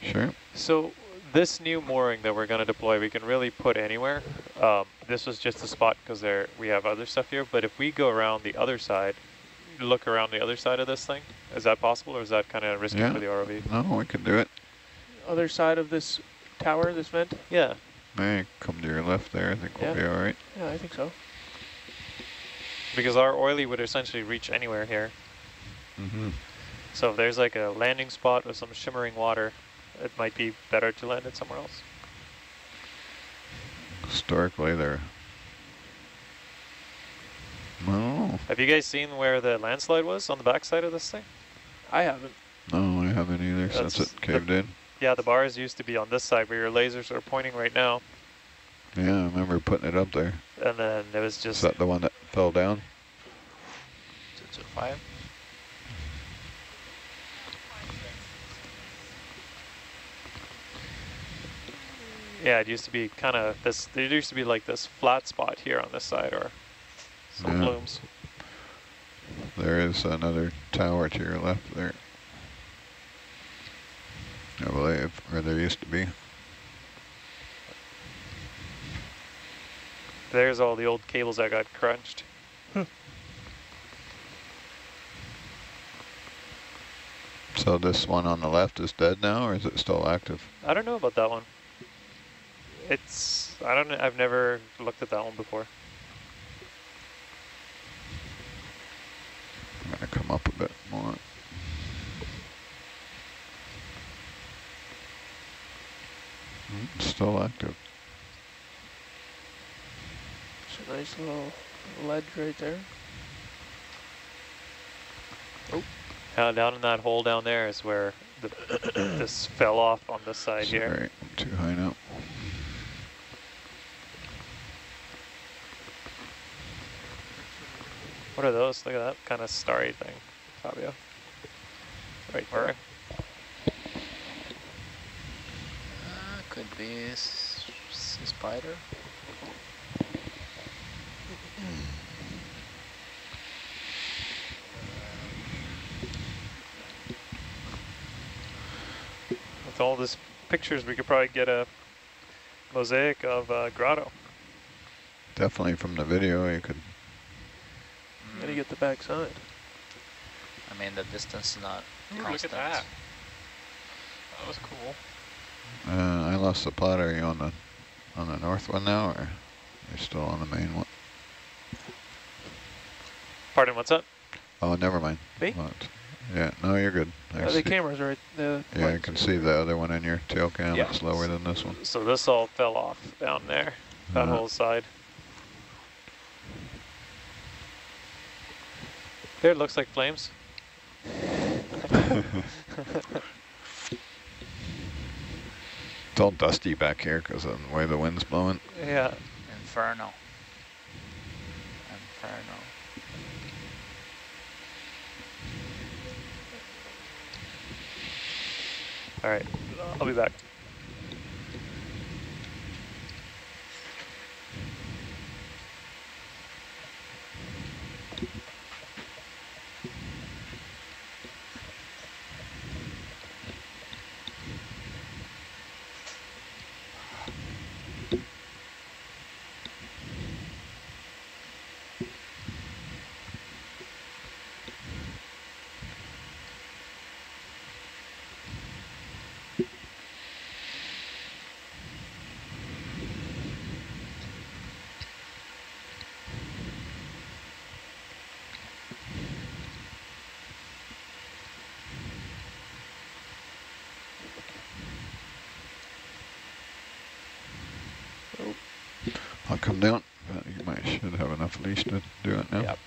Sure. so this new mooring that we're going to deploy, we can really put anywhere. Um, this was just a spot because there we have other stuff here, but if we go around the other side, look around the other side of this thing, is that possible or is that kind of risky Yeah. for the ROV? No, we can do it. Other side of this tower, this vent? Yeah, Hey, come to your left there. I think we'll Yeah. be all right. Yeah, I think so. Because our oily would essentially reach anywhere here. Mm-hmm. So if there's like a landing spot with some shimmering water, it might be better to land it somewhere else. Historically, they're... No, Have you guys seen where the landslide was on the backside of this thing? I haven't. no, I haven't either since it caved in. Yeah, the bars used to be on this side where your lasers are pointing right now. Yeah, I remember putting it up there. And then there was Is just, that the one that fell down? Two two five. yeah, it used to be kind of this, there used to be like this flat spot here on this side or some Yeah. blooms. There is another tower to your left there. I believe, or there used to be. There's all the old cables that got crunched. So this one on the left is dead now, or is it still active? I don't know about that one. It's, I don't know, I've never looked at that one before. I'm gonna come up a bit more. Mm, Still active. It's a nice little ledge right there. Oh. Down, down in that hole down there is where the, this fell off on this side here. Sorry, I'm too high now. What are those? Look at that kind of starry thing, Fabio. Right there. Uh, could be s- s- spider. With all these pictures, we could probably get a mosaic of uh, grotto. Definitely from the video, you could. Gotta get the back side. I I mean, the distance is not Ooh, look at that. That was cool. Uh, I lost the plot. Are you on the on the north one now, or are you're still on the main one? Pardon, what's up? Oh, never mind. Me? What? Yeah, no, you're good. Uh, the camera's right there. yeah, I can see the other one in your tail cam. Yeah. It's lower than this one. So this all fell off down there, that Uh-huh. whole side. There, it looks like flames. It's all dusty back here because of the way the wind's blowing. Yeah. Inferno. Inferno. All right, I'll be back. I'll come down. But you might should enough to do it now. Yep.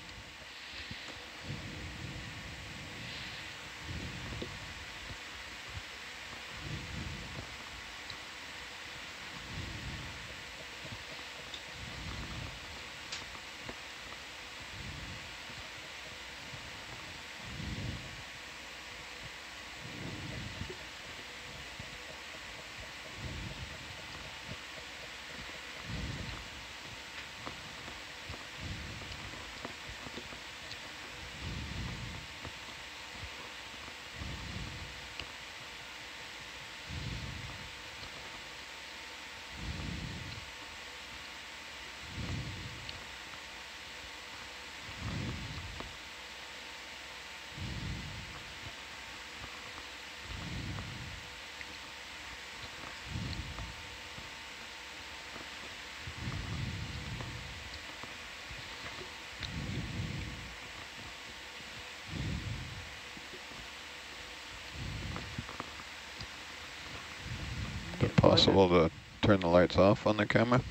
Is it possible to turn the lights off on the camera?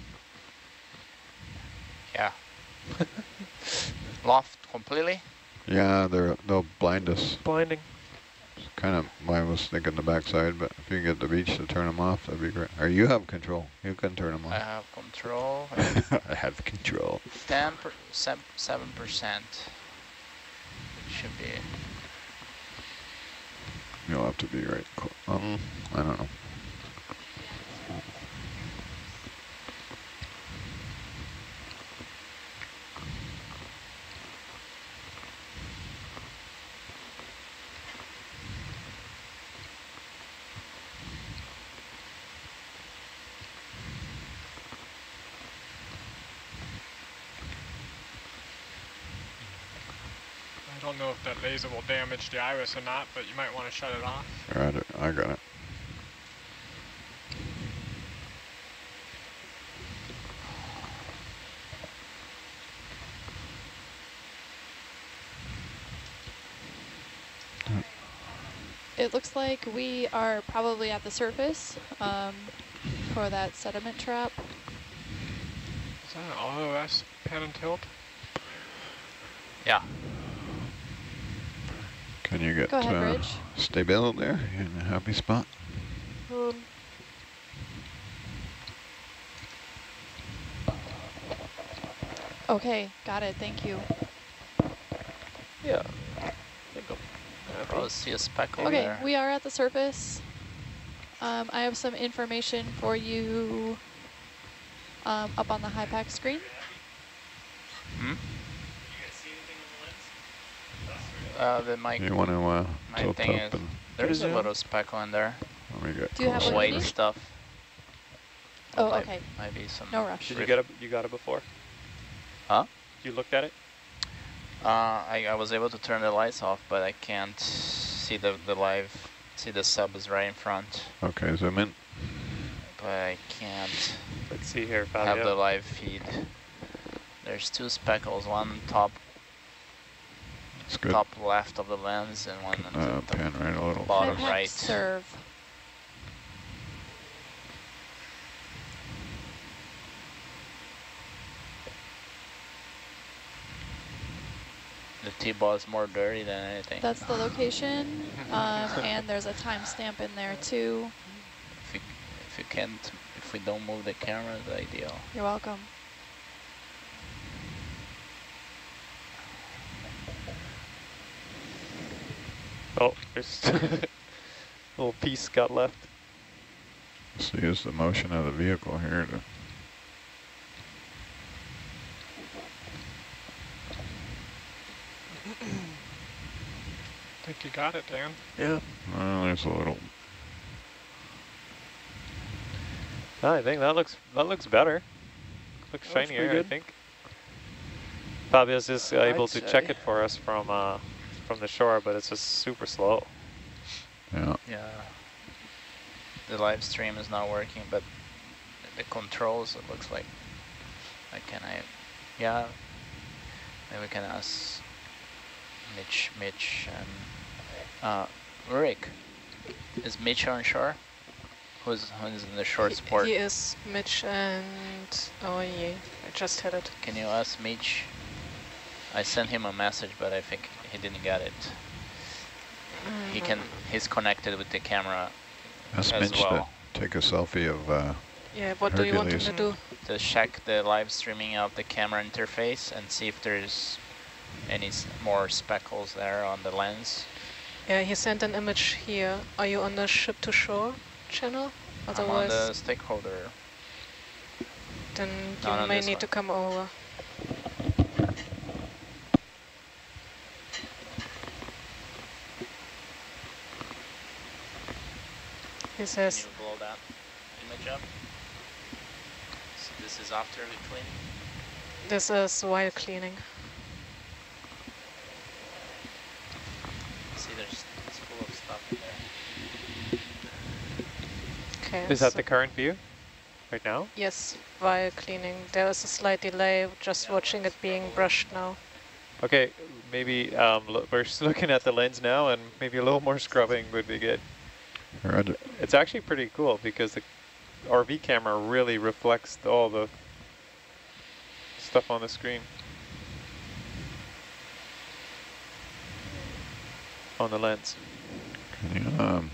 Yeah. Loft completely? Yeah, they're they'll blind us. Blinding. Kind of why I was thinking the backside, but if you can get the beach to turn them off, that'd be great. Or you have control. You can turn them off. I have control. I have control. 10 per, 7%. Should be. You'll have to be right. Um, I don't know. I don't know if that laser will damage the iris or not, but you might want to shut it off. All right, I got it. It looks like we are probably at the surface um, for that sediment trap. Is that an ROS pan and tilt? Yeah. Can you get Go ahead, uh, Bridge. stable there in a happy spot? Um, Okay, got it. Thank you. Yeah. I think I'm happy. Probably see a speck over Okay, there. we are at the surface. Um, I have some information for you um, up on the HiPAP screen. Hmm? Uh, the mic. You want to uh, my tilt thing up is- and There's a little speckle in there. let me get Do you have closer. you White need? stuff. Oh, Might- okay. Might be some. No rush. Did you get it? You got it before? Huh? You looked at it? Uh, I, I was able to turn the lights off, but I can't see the, the live, see the sub is right in front, Okay, zoom in. but I can't Let's see here, Fabio. have the live feed. There's two speckles, one top It's good. Top left of the lens and one on Uh, the pan right a little. bottom Pinhead right. Serve. The T-ball is more dirty than anything. That's the location, um, and there's a timestamp in there too. If you, if you can't, if we don't move the camera, it's ideal. You're welcome. Oh, there's a little piece got left. Let's use the motion of the vehicle here to I think you got it, Dan. Yeah. Well, there's a little. I think that looks that looks better. Looks That shinier, pretty I think. Fabio's is uh, able I'd to check it for us from uh, from the shore, but it's just super slow. Yeah. Yeah. The live stream is not working, but the controls, it looks like. Like, can I? Yeah. Maybe we can ask Mitch, Mitch, and uh, Rick. Is Mitch on shore? Who's who's in the short sport? He is Mitch and oh yeah, I just had it. Can you ask Mitch? I sent him a message, but I think he didn't get it. He can. He's connected with the camera Ask as Mitch well. to take a selfie of. Uh, Yeah, what do you want him to do? to check the live streaming of the camera interface and see if there's any more speckles there on the lens. Yeah, he sent an image here. Are you on the ship to shore channel? Otherwise, I'm on Otherwise, the stakeholder. then Not you on may need one. to come over. He Can says, that image up? So this is after we clean. this is while cleaning. See, there's it's full of stuff in there. Okay. Is that the current view right now? Yes, while cleaning. There is a slight delay, just watching it being brushed now. Okay, maybe um, lo- we're just looking at the lens now, and maybe a little more scrubbing would be good. Roger. It's actually pretty cool because the RV camera really reflects all the stuff on the screen. On the lens. Can you um,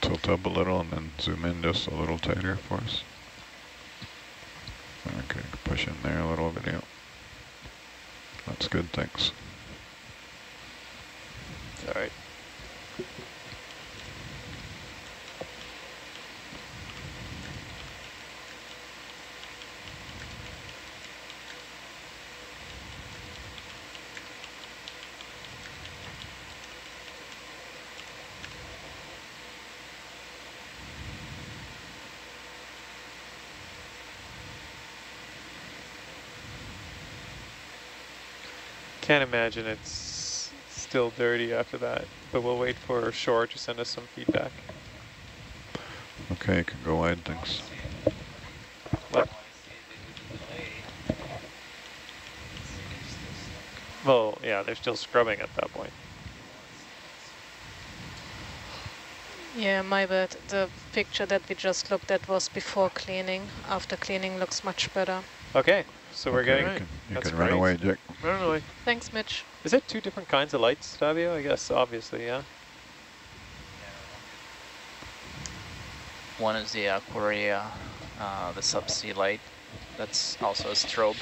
tilt up a little and then zoom in just a little tighter for us? Okay, push in there a little video. That's good, thanks. All right. Can't imagine it's still dirty after that, but we'll wait for Shore to send us some feedback. Okay, you can go wide, thanks. What? Well, yeah, they're still scrubbing at that point. Yeah, my bad. The picture that we just looked at was before cleaning. After cleaning looks much better. Okay, so we're Okay, getting. You can, you that's can run away, Jack. Run away. Thanks, Mitch. Is it two different kinds of lights, Fabio? I guess obviously, yeah. One is the Aquaria, uh, the subsea light. That's also a strobe.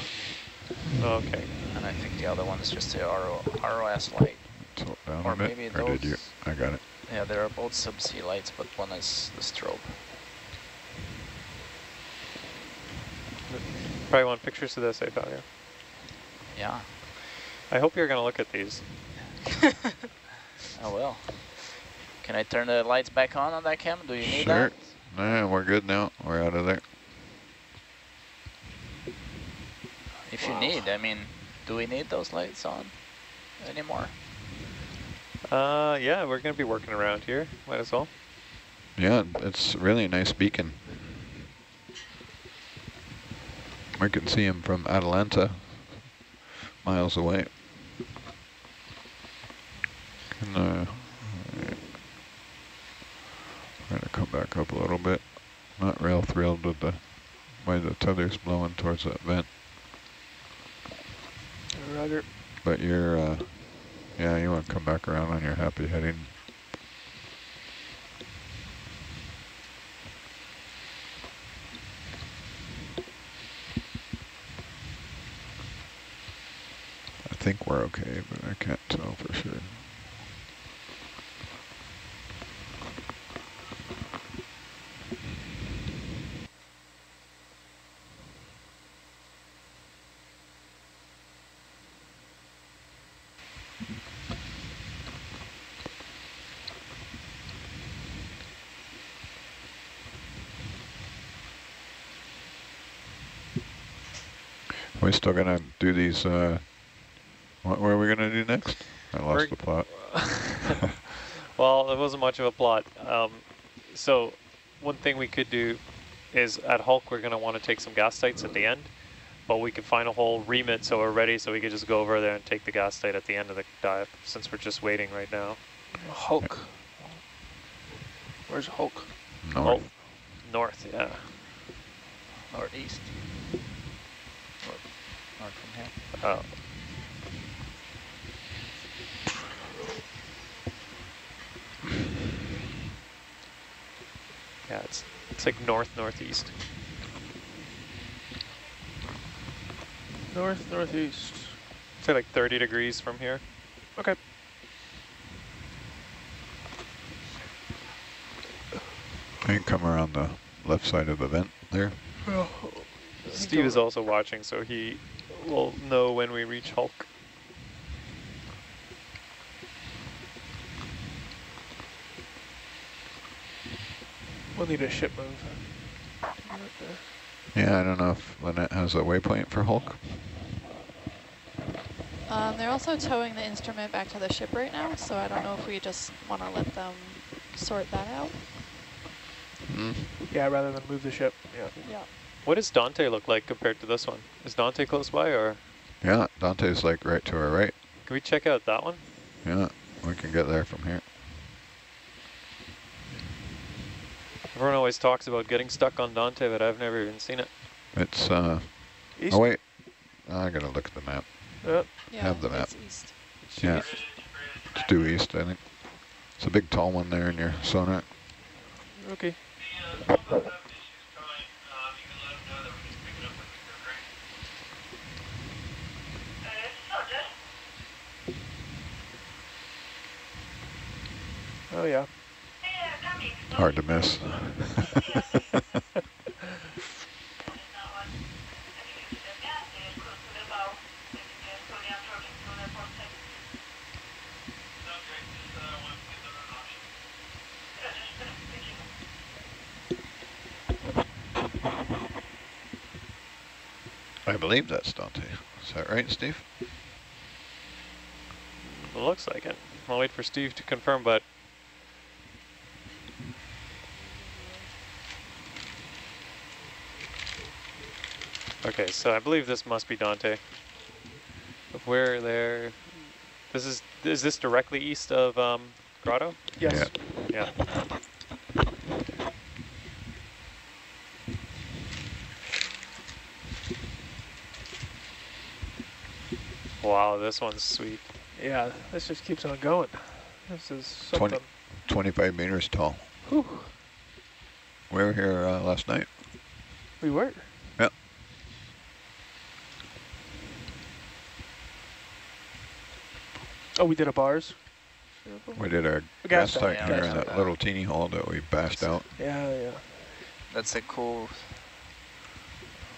Okay. And I think the other one is just the RO, ROS light. Tilt down Or a bit. maybe Or did you? those- I got it. Yeah, there are both subsea lights, but one is the strobe. Probably want pictures of this, eh, Fabio? Yeah, I hope you're gonna look at these. I will. Can I turn the lights back on on that cam? Do you need Sure. that? Nah, we're good now. We're out of there. If you need, I mean, Do we need those lights on anymore? Uh, yeah, we're gonna be working around here. Might as well. Yeah, it's really a nice beacon. We can see him from Atalanta, miles away. Can, uh, going to come back up a little bit. Not real thrilled with the way the tether's blowing towards that vent, Roger. but you're, uh, yeah, you want to come back around on your happy heading. I think we're okay, but I can't tell for sure. We're still gonna do these, uh, what were we gonna do next? I lost We're- the plot. well, it wasn't much of a plot. Um, so one thing we could do is at Hulk, we're gonna want to take some gas sites at the end, but we could find a whole remit so we're ready so we could just go over there and take the gas site at the end of the dive since we're just waiting right now. Hulk. Where's Hulk? North. Oh, north, yeah. Northeast. North, north from here. Oh. Yeah, it's it's like north northeast. North, northeast. Say like 30 degrees from here. Okay. I can come around the left side of the vent there. Steve is also watching, so he will know when we reach Hulk. We'll need a ship move. Yeah, I don't know if Lynette has a waypoint for Hulk. Um, they're also towing the instrument back to the ship right now, so I don't know if we just want to let them sort that out. Mm. Yeah, rather than move the ship. Yeah. Yeah. What does Dante look like compared to this one? Is Dante close by, or Yeah, Dante's like right to our right. can we check out that one? Yeah, we can get there from here. Everyone always talks about getting stuck on Dante, but I've never even seen it. It's, uh, East? oh wait, I gotta look at the map. Yep. Yeah, Have the map. it's east. Yeah, it's due east, I think. It's a big tall one there in your sonar. Okay. Oh yeah. Hard to miss. I believe that's Dante. Is that right, Steve? It looks like it. I'll wait for Steve to confirm, but Okay, so I believe this must be Dante. If we're there, this is is this directly east of um, Grotto? Yes. Yeah. Wow, this one's sweet. Yeah. This just keeps on going. This is 20. something. 25 meters tall. Whew. We were here uh, last night. We were. Oh, we did a bars. We did our A gas gas tank tank, here yeah. in that little teeny hole that we bashed out. Yeah, yeah. That's a cool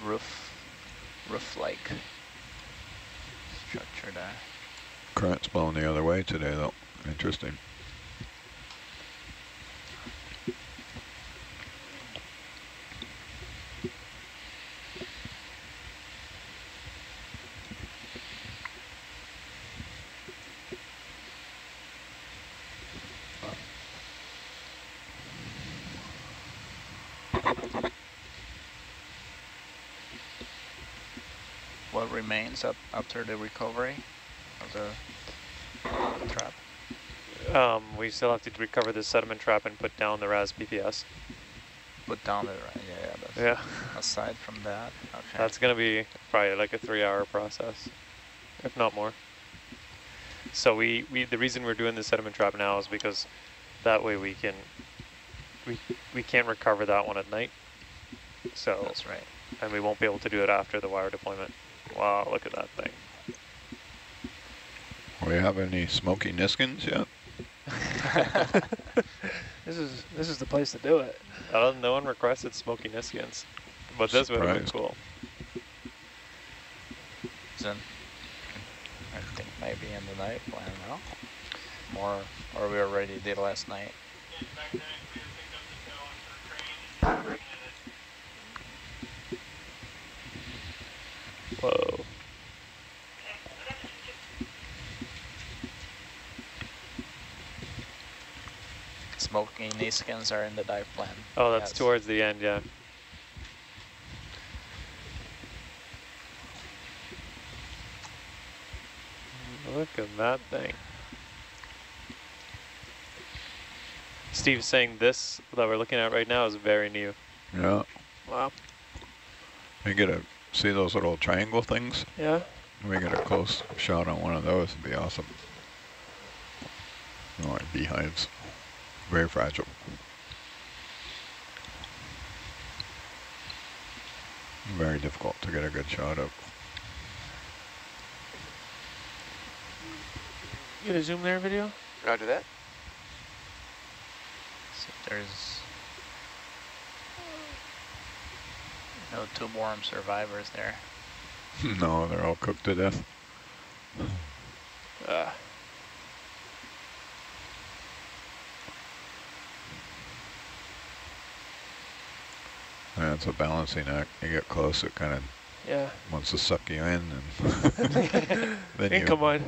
roof, roof-like structure there. Current's blowing the other way today though. Interesting. What remains up after the recovery of the, trap? Um, we still have to recover the sediment trap and put down the RAS PPS. Put down the, yeah, yeah, that's, Yeah, aside from that, okay. that's gonna be probably like a three-hour process, if not more. So we, we the reason we're doing the sediment trap now is because that way we can we we can't recover that one at night. So That's right. and we won't be able to do it after the wire deployment. Wow, look at that thing. We have any smoky Niskins yet? This is this is the place to do it. Uh, no one requested smoky Niskins, but this would have been cool. Then I think maybe in the night, I don't know. More, or we already did last night. Whoa. Smoking Niskins are in the dive plan. Oh, that's Yes. towards the end, yeah. Look at that thing. Steve's saying this that we're looking at right now is very new. Yeah. Wow. We get a, see those little triangle things? Yeah. We get a close shot on one of those, it'd be awesome. Oh, like beehives. Very fragile. Very difficult to get a good shot of. You gonna zoom there video? Roger that. So there's no two worm survivors there. no, they're all cooked to death. Uh, Yeah, it's a balancing act. You get close, it kind of yeah. wants to suck you in, and then Hey, you, come on.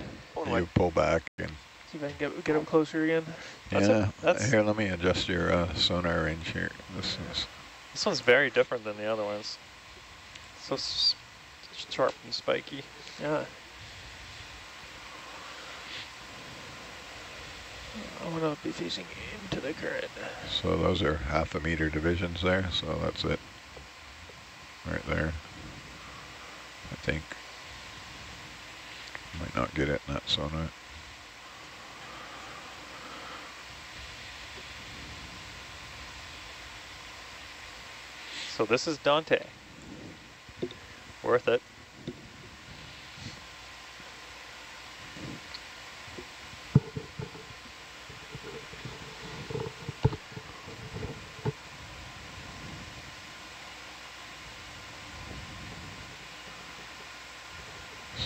You pull back. And See if I can get get him closer again. That's yeah, a- that's- here, let me adjust your uh, sonar range here. This is This one's very different than the other ones. So sharp and spiky. Yeah. I want to be facing into the current. So those are half a meter divisions there, so that's it. Right there. I think. Might not get it in that sonar. So this is Dante. Worth it.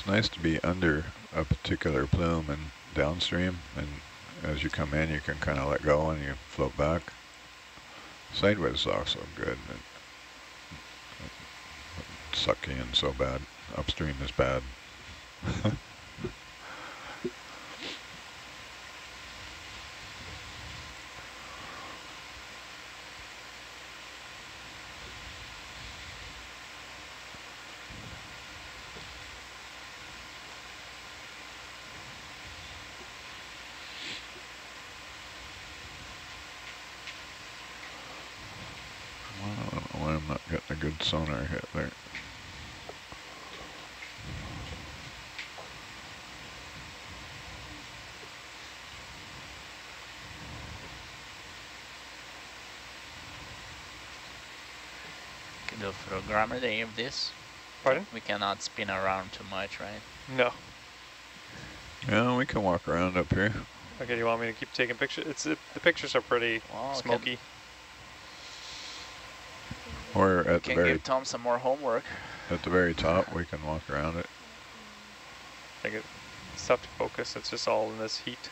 Nice to be under a particular plume and downstream, and as you come in, you can kind of let go and you float back. Sideways is also good. It, it in so bad. Upstream is bad. Well, I don't know why I'm not getting a good sonar hit there. Can do photogrammetry of this. Pardon? We cannot spin around too much, right? No. Yeah, we can walk around up here. Okay, you want me to keep taking pictures? It's it, the pictures are pretty Well, we smoky. Or at the Can, can very give Tom some more homework. at the very top, we can walk around it. I think it, it's tough to focus. It's just all in this heat.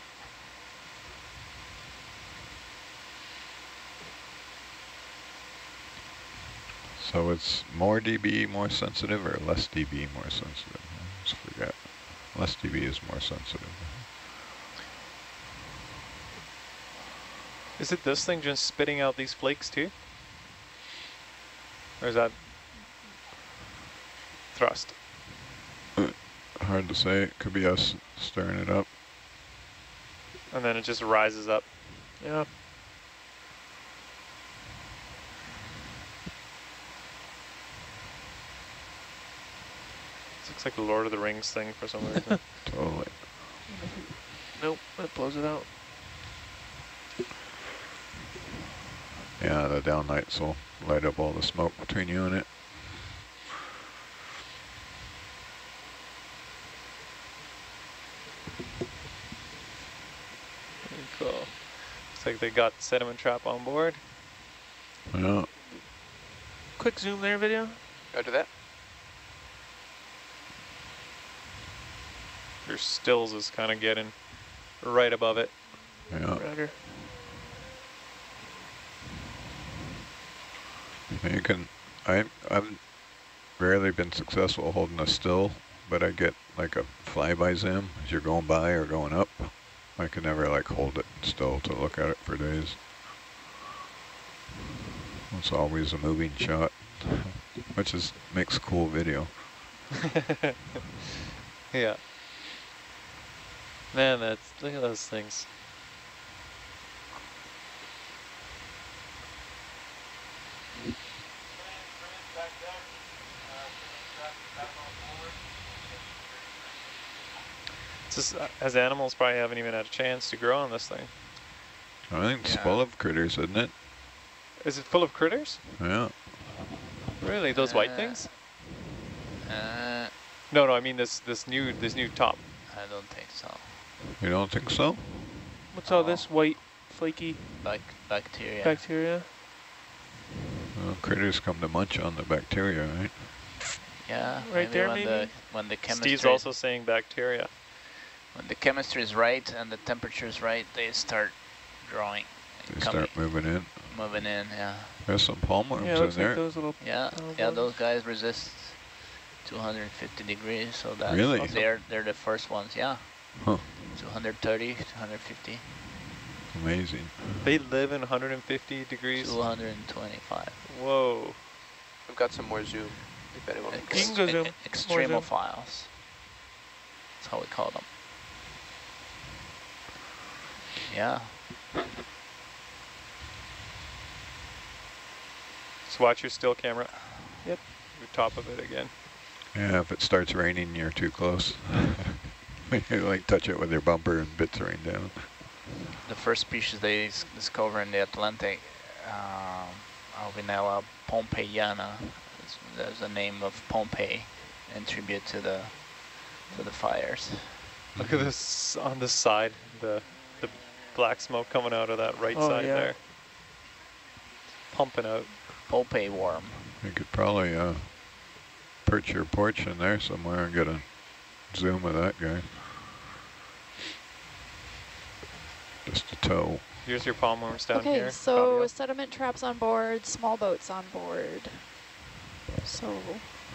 So it's more dB more sensitive or less dB more sensitive? I just forget. Less dB is more sensitive. Is it this thing just spitting out these flakes too? Or is that thrust? Hard to say. It could be us stirring it up. And then it just rises up. Yeah. This looks like a Lord of the Rings thing for some reason. Totally. Nope, that blows it out. Yeah, the down lights will light up all the smoke between you and it. cool. Looks like they got sediment trap on board. Yeah. Quick zoom there, video. Roger that. Your stills is kind of getting right above it. Yeah. Roger. You can, I, I've rarely been successful holding a still, but I get like a flyby zoom as you're going by or going up. I can never like hold it still to look at it for days. It's always a moving shot, which is makes cool video. yeah. Man, that's look at those things. It's as animals probably haven't even had a chance to grow on this thing. I think it's Yeah. full of critters, isn't it? Is it full of critters? Yeah. Really, those white Uh, things? Uh, No, no, I mean this this new this new top. I don't think so. You don't think so? What's all Oh. this white, flaky Bac bacteria. bacteria? Well, critters come to munch on the bacteria, right? yeah, Right maybe there, when the maybe? when the chemistry Steve's also saying bacteria. When the chemistry is right and the temperature is right, they start growing, They coming, start moving in. moving in. Yeah, There's some palm worms Yeah, in looks there. like those little. yeah, Oh, yeah. Those guys resist 250 degrees, so that Really? they're they're the first ones. Yeah, Huh. 230, 250, Amazing. They live in 150 degrees. 225. Whoa. We've got some more zoom, if anyone You wants. can go zoom. Ex More zoom. extremophiles. That's how we call them. Yeah. Just watch your still camera. Yep. Your top of it again. Yeah, if it starts raining, you're too close. you like touch it with your bumper and bits rain down. The first species they s- discovered in the Atlantic, um, Alvinella pompeiana, is- that's the name of Pompeii, in tribute to the to the fires. Look at this on the side, the the black smoke coming out of that right Oh, side yeah. there. Pumping out. Pompeii worm. You could probably uh, perch your porch in there somewhere and get a zoom of that guy. Just a toe. Here's your palm worms down okay, here. so Fabio. sediment traps on board, small boats on board. So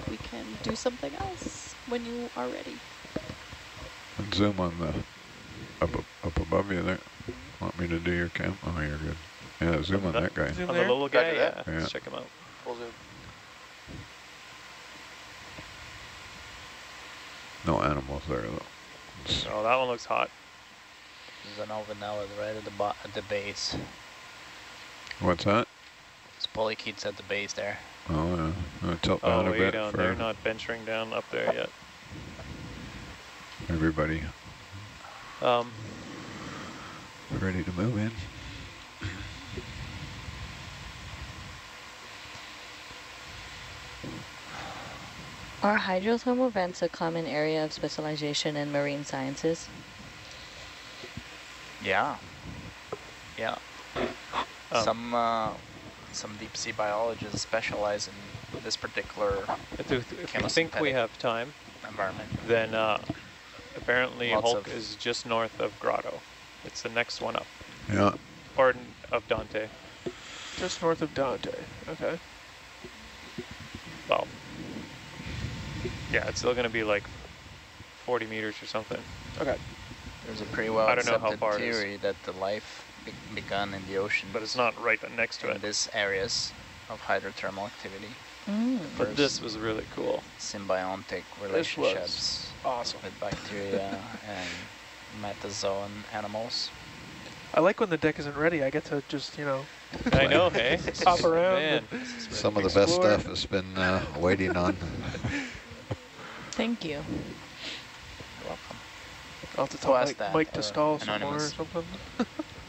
we can do something else when you are ready. And zoom on the up up above you there. Want me to do your cam? Oh, you're good. Yeah, zoom on that guy. Zoom on the little guy, yeah. that. Yeah. Let's check him out. Full zoom. No animals there though. It's- Oh, that one looks hot. There's an Alvinella right at the bo at the base. What's that? It's polychaetes at the base there. Oh yeah. Uh, tilt Oh, down a way bit down for there, not venturing down up there yet. everybody Um, ready to move in. Are hydrothermal vents a common area of specialization in marine sciences? Yeah. Yeah. Um, some uh, some deep sea biologists specialize in this particular if, if if you think we have time, environment. then uh, apparently Lots Hulk is just north of Grotto. It's the next one up, Yeah. or of Dante. Just north of Dante. Okay. Well, yeah, it's still going to be like 40 meters or something. Okay. There's a pretty well I don't know how accepted far theory that the life be begun in the ocean, But it's not right next to in it. these areas of hydrothermal activity. Mm. But this was really cool. Symbiotic was. relationships Awesome. with bacteria and metazoan animals. I like when the deck isn't ready. I get to just, you know, I know, hey? hop around. Man. Some of the best Explore. stuff has been uh, waiting on. Thank you. You're welcome. I'll have to tell Mike, that, Mike to or stall some more or something.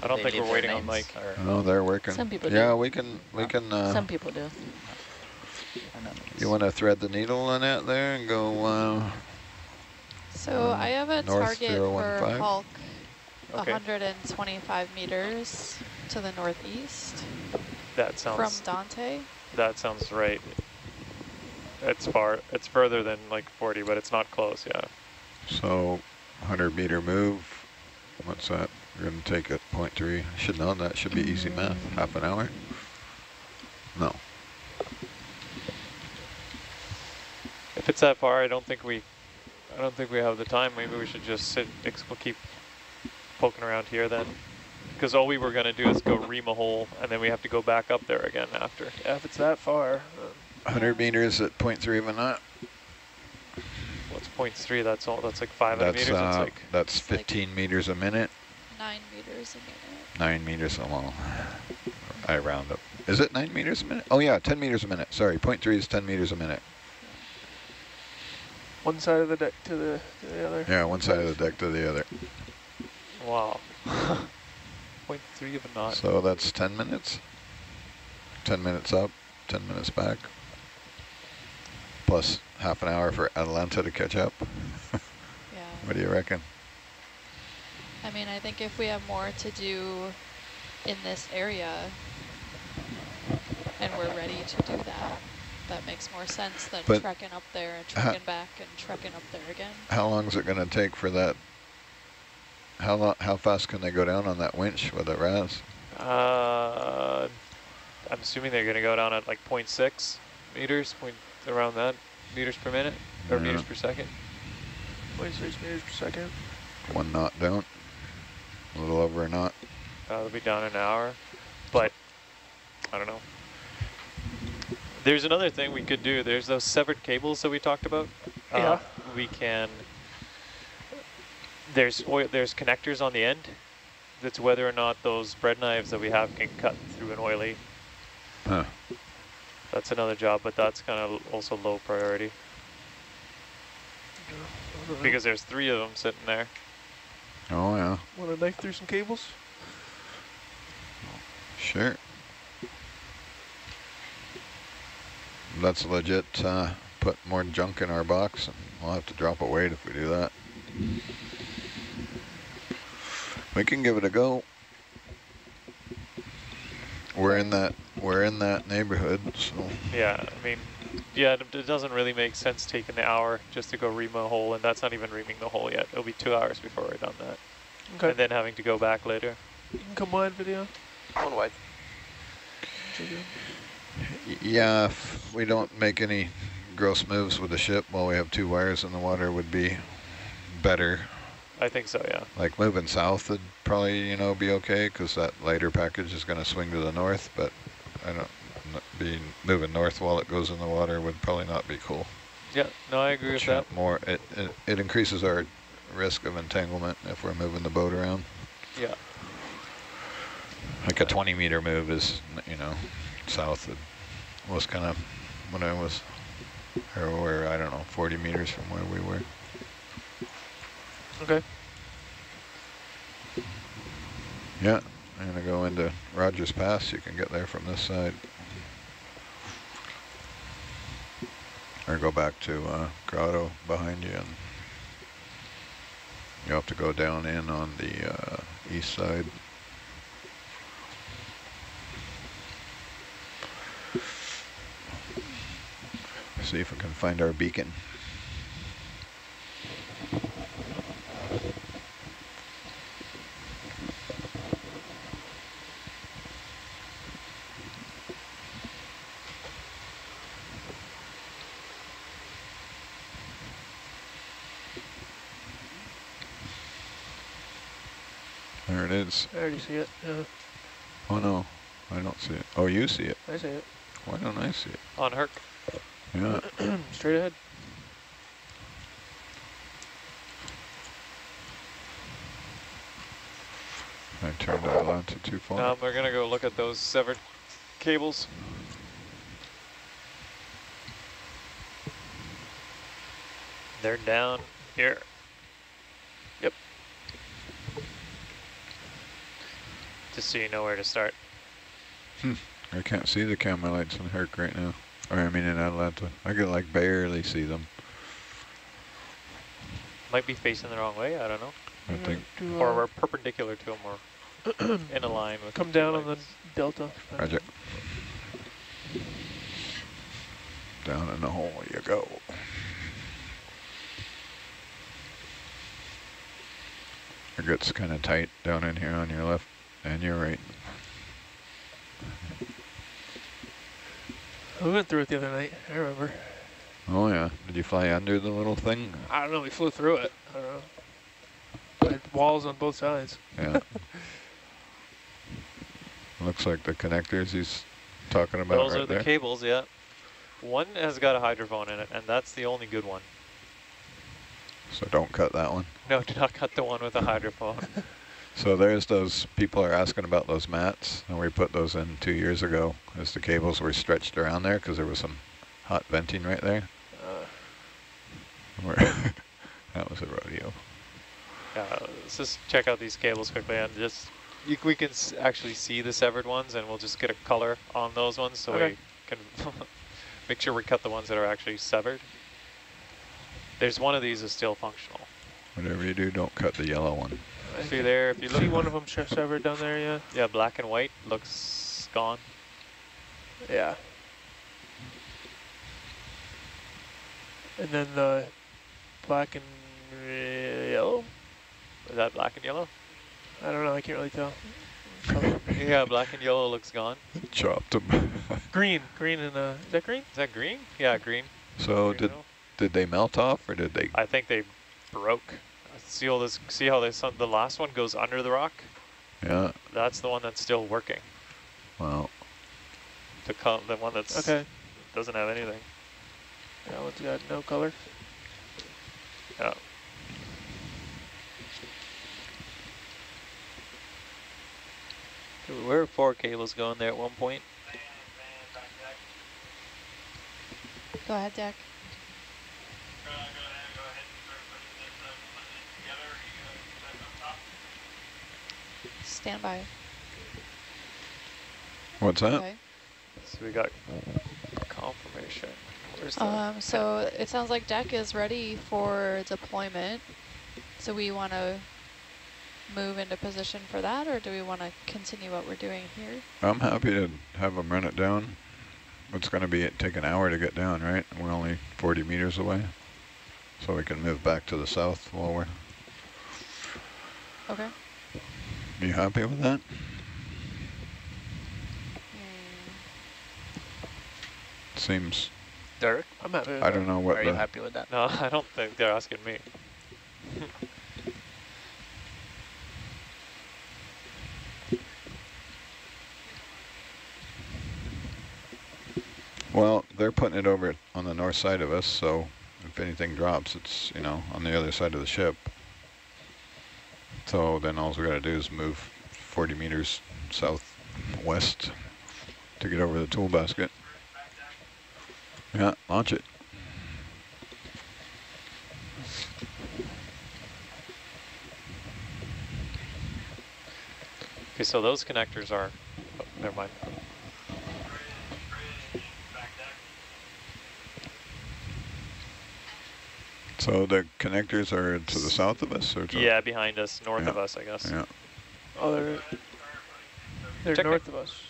I don't They think we're waiting on Mike. or Oh, they're working. Some people do. Yeah, we can, we can, uh, Some people do. you want to thread the needle on that there and go, uh, So Uh, I have a target for 015. Hulk Okay. 125 meters to the northeast That sounds from Dante. that sounds right. It's far. It's further than like 40, but it's not close. Yeah. so 100 meter move. What's that? We're going to take it point three. Should know that. Should be easy math. Half an hour? No. If it's that far, I don't think we. I don't think we have the time. Maybe we should just sit. We'll keep poking around here then, because all we were gonna do is go ream a hole, and then we have to go back up there again after. Yeah, if it's that far. uh, 100 meters at point 0.3 of a knot. What's point 0.3? That's all. That's like 500 That's, meters. That's uh, like that's It's like- 15 meters a minute, Nine meters a minute. nine meters along. I round up. Is it nine meters a minute? Oh yeah, 10 meters a minute. Sorry, point three is 10 meters a minute. One side of the deck to the, to the other. Yeah, one side of the deck to the other. wow. point three of a knot. So that's 10 minutes. 10 minutes up, 10 minutes back. Plus half an hour for Atalanta to catch up. Yeah. What do you reckon? I mean, I think if we have more to do in this area and we're ready to do that, that makes more sense than But trekking up there and trekking back and trekking up there again. How long is it going to take for that? How lo how fast can they go down on that winch with a RAS? Uh, I'm assuming they're gonna go down at like 0.6 meters, point around that meters per minute or Yeah. meters per second. 26 meters per second. One knot down. A little over a knot. Uh, they'll be down in an hour, but I don't know. There's another thing we could do. There's those severed cables that we talked about. Uh, Yeah. we can. There's oil. There's connectors on the end. That's whether or not those bread knives that we have can cut through an oily. Huh. That's another job, but that's kind of also low priority I don't know. because there's three of them sitting there. Oh yeah, Want to knife through some cables? sure. That's legit. Uh, put more junk in our box, and we'll have to drop a weight if we do that. We can give it a go. We're in that we're in that neighborhood, so Yeah, I mean, yeah, it, it doesn't really make sense taking the hour just to go ream a hole, and that's not even reaming the hole yet. It'll be two hours before we're done that, Okay. and then having to go back later. you can come wide video. One wide. Y- Yeah, if we don't make any gross moves with the ship while we have two wires in the water would be better. I think so, yeah. Like moving south would probably, you know, be okay because that lighter package is going to swing to the north, but I don't, n- be moving north while it goes in the water would probably not be cool. Yeah, no, I agree with that. More, it, it, it increases our risk of entanglement if we're moving the boat around. Yeah, Like a 20 meter move is, you know, south it was kind of when I was, or where, I don't know, 40 meters from where we were. Okay. Yeah, I'm gonna go into Rogers Pass. You can get there from this side. Or go back to uh, Grotto behind you and you have to go down in on the uh, east side. See if we can find our beacon. There it is. I already see it. Yeah, Oh no, I don't see it. Oh, you see it. I see it. Why don't I see it? on Herc. Yeah. Straight ahead. I turned that onto too far. Um, we're going to go look at those severed cables. They're down here. Yep. Just so you know where to start. Hmm. I can't see the camera lights on Herc right now. Or I mean in Atalanta. I could like barely see them. Might be facing the wrong way, I don't know. I think Do, Or uh, we're perpendicular to them or in a line with come down on the delta. Roger. Down in the hole you go. It gets kind of tight down in here on your left and your right. We went through it the other night. I remember. Oh yeah. Did you fly under the little thing? I don't know. We flew through it. I don't know. But walls on both sides. Yeah. Looks like the connectors he's talking about Those right are the there. cables, yeah. One has got a hydrophone in it, and that's the only good one. So don't cut that one. No, do not cut the one with a hydrophone. So there's those, people are asking about those mats, and we put those in two years ago as the cables were stretched around there because there was some hot venting right there. Uh, Where that was a rodeo. Yeah, let's just check out these cables quickly and just, you, we can s actually see the severed ones and we'll just get a color on those ones so Okay. we can make sure we cut the ones that are actually severed. There's one of these is still functional. Whatever you do, don't cut the yellow one. I See there, if you see one of them severed down there. Yeah. yeah, black and white looks gone. Yeah. And then the black and yellow. Is that black and yellow? I don't know. I can't really tell. yeah, black and yellow looks gone. Chopped them. green, green and uh, is that green? Is that green? Yeah, green. so Green did yellow. did they melt off or did they? I think they broke. See all this? See how this the last one goes under the rock? Yeah. That's the one that's still working. Well, The co the one that's Okay. doesn't have anything. That one's got no color. Yeah. There were four cables going there at one point. Go ahead, Deck. Stand by. what's that? Okay. So we got confirmation. Where's the? Um, so it sounds like deck is ready for deployment. So we want to move into position for that, or do we want to continue what we're doing here? I'm happy to have them run it down. It's going to be it take an hour to get down, right? We're only 40 meters away, so we can move back to the south while we're. Okay. You happy with that? Seems. Derek, I'm happy. With I don't know what are you happy with that? no, I don't think they're asking me. Well, they're putting it over on the north side of us, so if anything drops, it's, you know, on the other side of the ship. So then all we gotta do is move 40 meters southwest to get over the tool basket. Yeah, launch it. Okay, so those connectors are. Oh, never mind. So the connectors are to the south of us, or Yeah, behind us, north Yeah. of us, I guess. Yeah. Oh, they're they're Technic- north of us.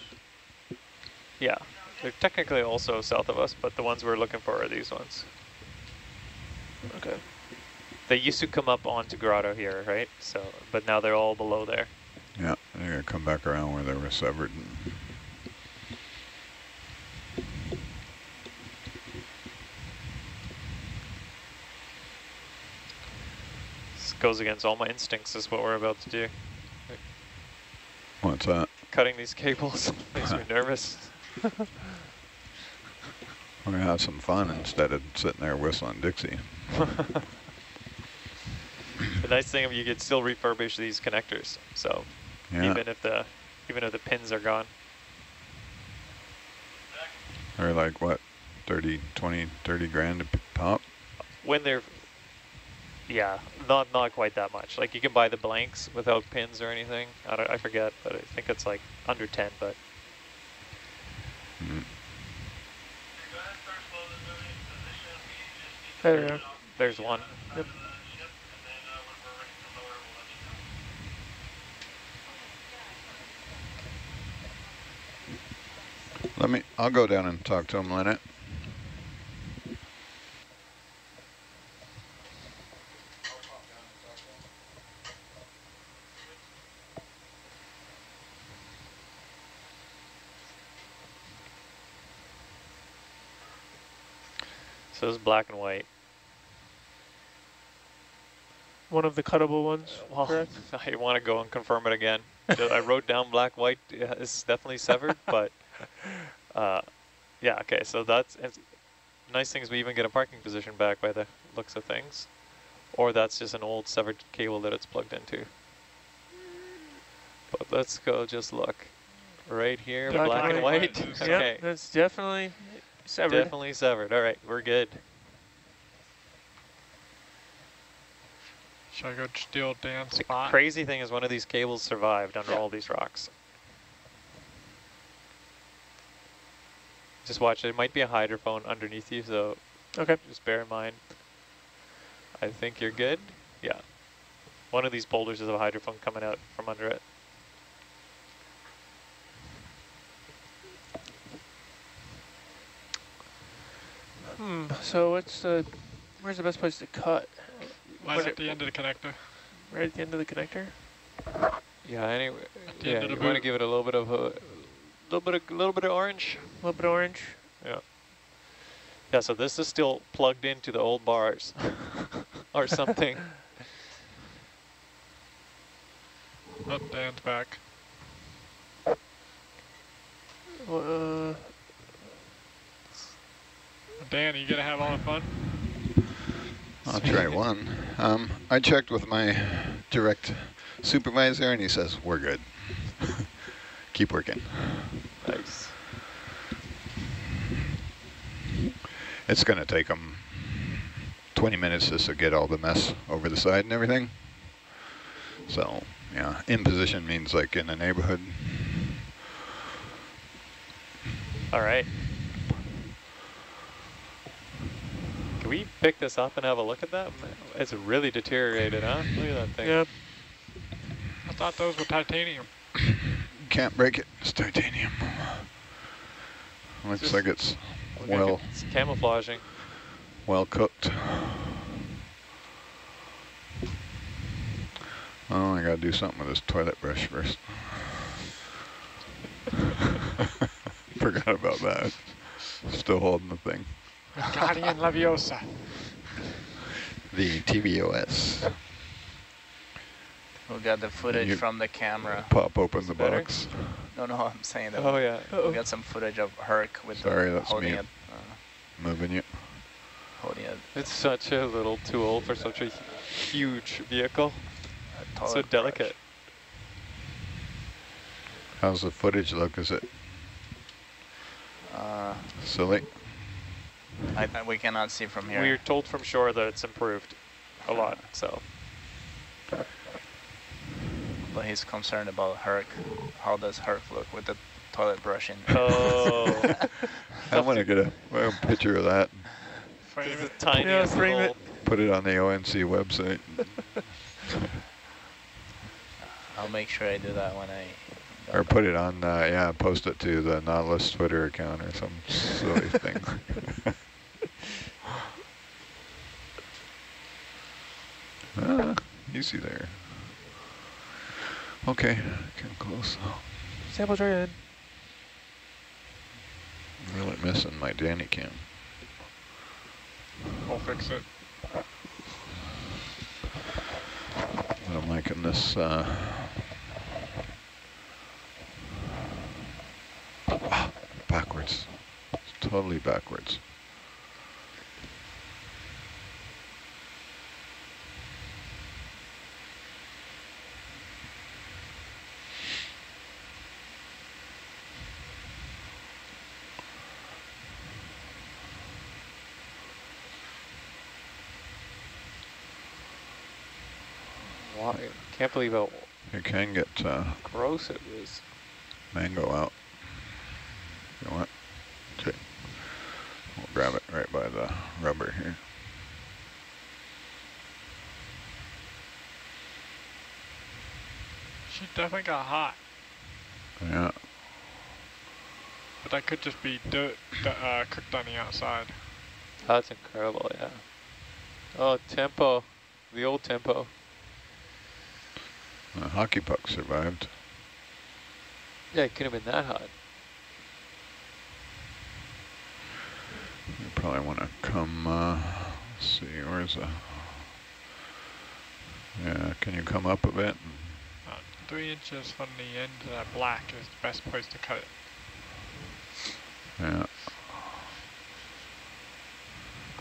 Yeah, they're technically also south of us, but the ones we're looking for are these ones. Okay. They used to come up onto Grotto here, right? So, but now they're all below there. Yeah, they're gonna come back around where they were severed. This goes against all my instincts is what we're about to do. What's that? Cutting these cables makes me nervous. We're gonna have some fun instead of sitting there whistling Dixie. the nice thing is you could still refurbish these connectors. So Yeah, even if the even if the pins are gone. They're like what, 30, 20, 30 grand a pop? When they're yeah, not not quite that much. Like you can buy the blanks without pins or anything. I don't, I forget, but I think it's like under 10. But Mm. There there's one. Let me, I'll go down and talk to him, Lynette. So it's black and white. One of the cuttable ones, Well, correct? I want to go and confirm it again. I wrote down black, white is definitely severed, but uh, yeah, okay. So that's it's, nice thing is we even get a parking position back by the looks of things, or that's just an old severed cable that it's plugged into. But let's go just look right here, Black black, and and white. white. Okay, Yep, that's definitely severed. definitely severed. All right, we're good. Should I go steal Dan's The spot? crazy thing is one of these cables survived under all these rocks. Just watch, it might be a hydrophone underneath you, so Okay. just bear in mind. I think you're good. Yeah. One of these boulders is a hydrophone coming out from under it. Hmm. So what's the? Where's the best place to cut? Right at the end of the connector. Right at the end of the connector. Yeah, anyway, yeah, you want to give it a little bit of a little bit of little bit of orange. A little bit orange. Yeah. Yeah, so this is still plugged into the old bars or something. Oh, Dan's back. Uh, Dan, are you gonna have all the fun? I'll try one. Um, I checked with my direct supervisor and he says, we're good. Keep working. nice. It's going to take them 20 minutes just to get all the mess over the side and everything. So, yeah, in position means like in the neighborhood. All right. We pick this up and have a look at that? It's really deteriorated, huh? Look at that thing. yep. I thought those were titanium. Can't break it. It's titanium. Looks Just like it's Look like well, It's camouflaging. well cooked. Oh, I gotta do something with this toilet brush first. Forgot about that. Still holding the thing. Guardian Leviosa. The TVOS. We got the footage you- from the camera. Pop open the better? box. No, no, I'm saying that Oh yeah. we got some footage of Herc with Sorry, the that's holding me. it, uh, Moving you. holding it. It's such a little tool for such a huge vehicle. a so toilet delicate. How's the footage look? Is it. Uh, silly? I, I- we cannot see from here. We are told from shore that it's improved a lot. So But he's concerned about Herc. How does Herc look with the toilet brushing? oh, I want to get a, a picture of that. Frame it's the it. tiniest frame little. Put it on the ONC website. I'll make sure I do that when I. go Or put it on, uh, yeah, post it to the Nautilus Twitter account or some silly thing. ah, easy there. Okay, getting close. Samples right in. Really missing my Danny cam. I'll fix it. But I'm liking this, uh, Ah, backwards. It's totally backwards. Wow, can't believe how you can get uh, gross it was. Mango out. You know what? Okay. We'll grab it right by the rubber here. She definitely got hot, Yeah. but that could just be dirt that, uh, cooked on the outside. That's incredible, yeah. Oh, tempo. The old tempo. The hockey puck survived. Yeah, it couldn't have been that hot. You probably want to come, uh, let's see, where's the, yeah, can you come up a bit? About three inches from the end of that black is the best place to cut it. Yeah,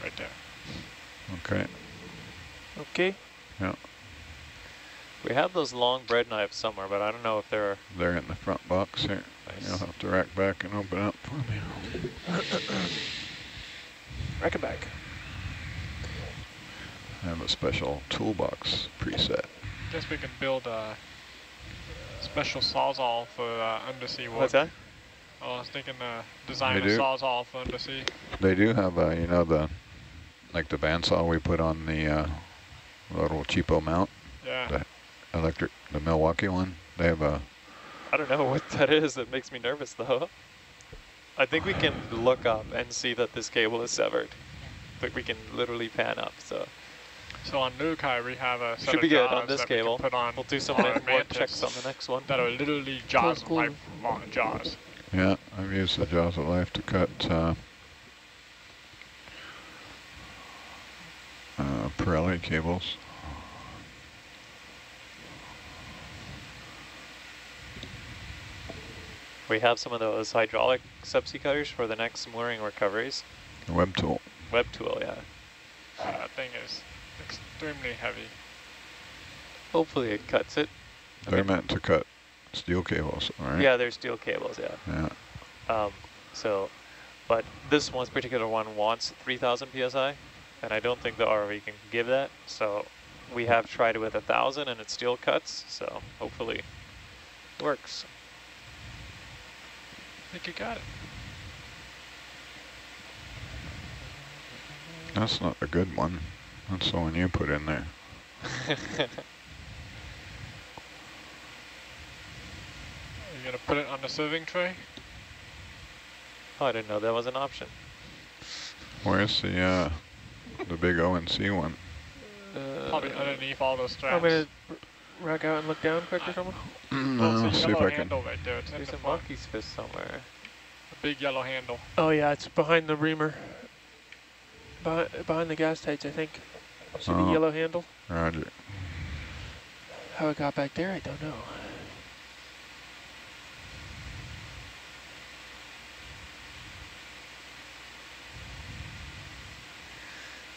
Right there. okay. Okay. Yeah. We have those long bread knives somewhere, but I don't know if they're They're in the front box here. You'll have to rack back and open up for me. Rack back. I have a special toolbox preset. I Guess we can build a special sawzall for uh, undersea work. What's that? Oh, I was thinking uh, design They a do. sawzall for undersea. They do have, uh, you know, the, like the bandsaw we put on the uh, little cheapo mount, Yeah. The- electric, the Milwaukee one. They have a, I don't know what that is. That makes me nervous, though. I think we can look up and see that this cable is severed. Like we can literally pan up. So So on Nukai we have a set should of be good jaws on this that we cable. put on We'll do some our more checks on the next one. that are literally jaws cool. of life long jaws. yeah, I've used the Jaws of Life to cut uh, uh, Pirelli cables. We have some of those hydraulic subsea cutters for the next mooring recoveries. Webtool. Web tool, yeah. That thing is extremely heavy. Hopefully it cuts it. They're mean- meant to cut steel cables, all right? Yeah, there's steel cables, yeah. Yeah. Um, so, but this one particular one wants 3,000 psi, and I don't think the ROV can give that. So we have tried it with a thousand, and it still cuts. So hopefully, it works. I think you got it. That's not a good one. That's the one you put in there. Are you gonna put it on the serving tray? oh, I didn't know that was an option. Where's the uh, the big ONC one? Probably Uh, underneath all those straps. I'm gonna r- rack out and look down quick or something. Oh, No, it's a see if yellow I can. handle right there. It's there's the a front. monkey's fist somewhere. A big yellow handle. Oh yeah, it's behind the reamer. Behind, behind the gas tights, I think. See the Oh. yellow handle? Roger. How it got back there, I don't know.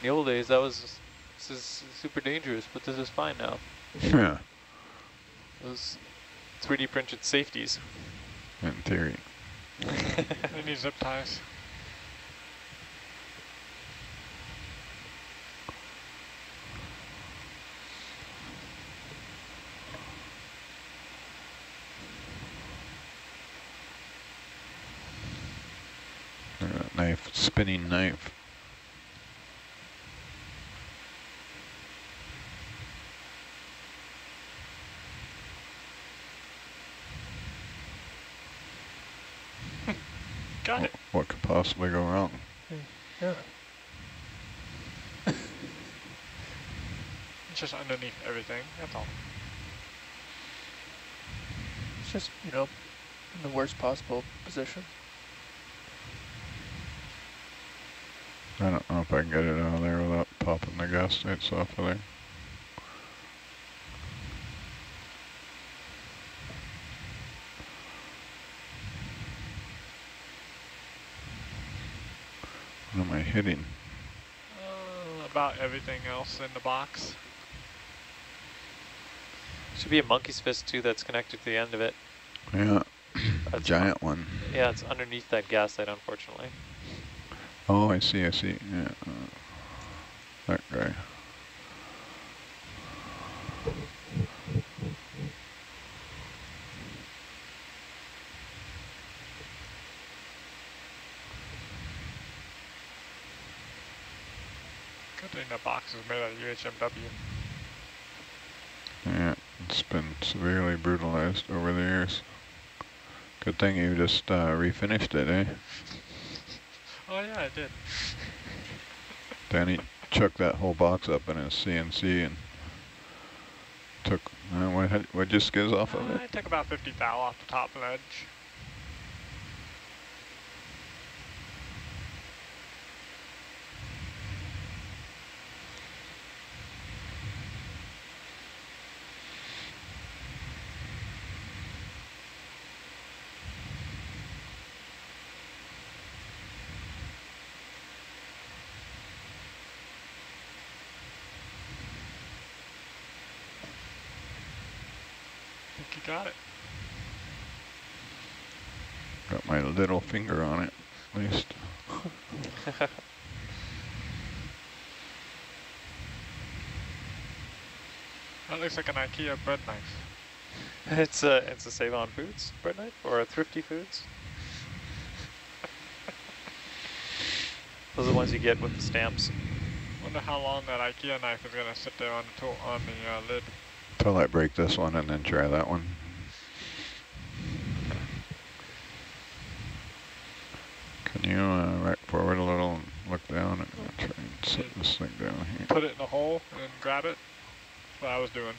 In the old days, that was this is super dangerous, but this is fine now. Yeah, Those 3D printed safeties. in theory. They need zip ties. Look knife, spinning knife. Got it. What could possibly go wrong? Yeah. It's just underneath everything. That's all. It's just, you know, in the worst possible position. I don't know if I can get it out of there without popping the gas tights off of there. What am I hitting? Uh, about everything else in the box. Should be a monkey's fist too that's connected to the end of it. Yeah, That's giant one. Yeah, it's underneath that gas tight, unfortunately. Oh, I see, I see. Yeah, uh, that guy. think that box is made out of UHMW. Yeah, it's been severely brutalized over the years. Good thing you just uh, refinished it, eh? Oh yeah, I did. Danny chucked that whole box up in his CNC and took, uh, what, what just skiz off of it? I took about 50 thou off the top ledge. think you got it. Got my little finger on it, at least. That looks like an IKEA bread knife. It's a it's a Save On Foods bread knife or a Thrifty Foods. Those are the ones you get with the stamps. Wonder how long that IKEA knife is gonna sit there on the tool on the uh, lid. Till I break this one and then try that one. Can you uh, right forward a little and look down and try and set this thing down here? Put it in the hole and grab it. That's what I was doing.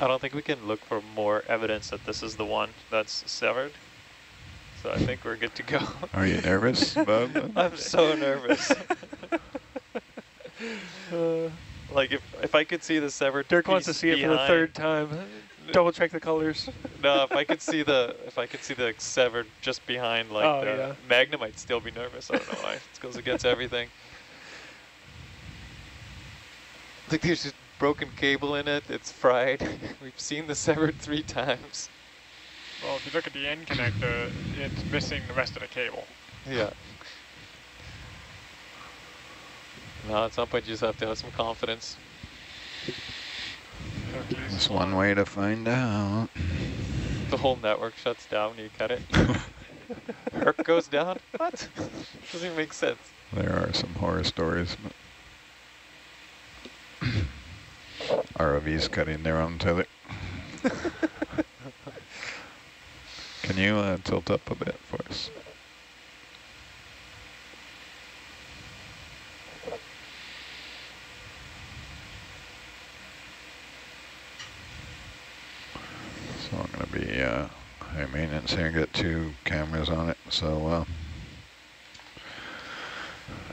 I don't think we can look for more evidence that this is the one that's severed. So I think we're good to go. Are you nervous about that? I'm so nervous. Uh, like if if I could see the severed Dirk wants to piece see it for the third time. Double check the colors. No, if I could see the if I could see the severed just behind like Oh, the yeah. Magnum, I'd still be nervous. I don't know why. because It goes against everything. Like there's just broken cable in it. It's fried. We've seen the severed three times. Well, if you look at the end connector, it's missing the rest of the cable. Yeah. No, at some point you just have to have some confidence. Hercules That's one way to find out. The whole network shuts down when you cut it. Herc goes down? What? Doesn't even make sense. There are some horror stories. But ROVs cutting their own tether. Can you uh, tilt up a bit for us? So I'm going to be uh, high maintenance here, get two cameras on it, so uh,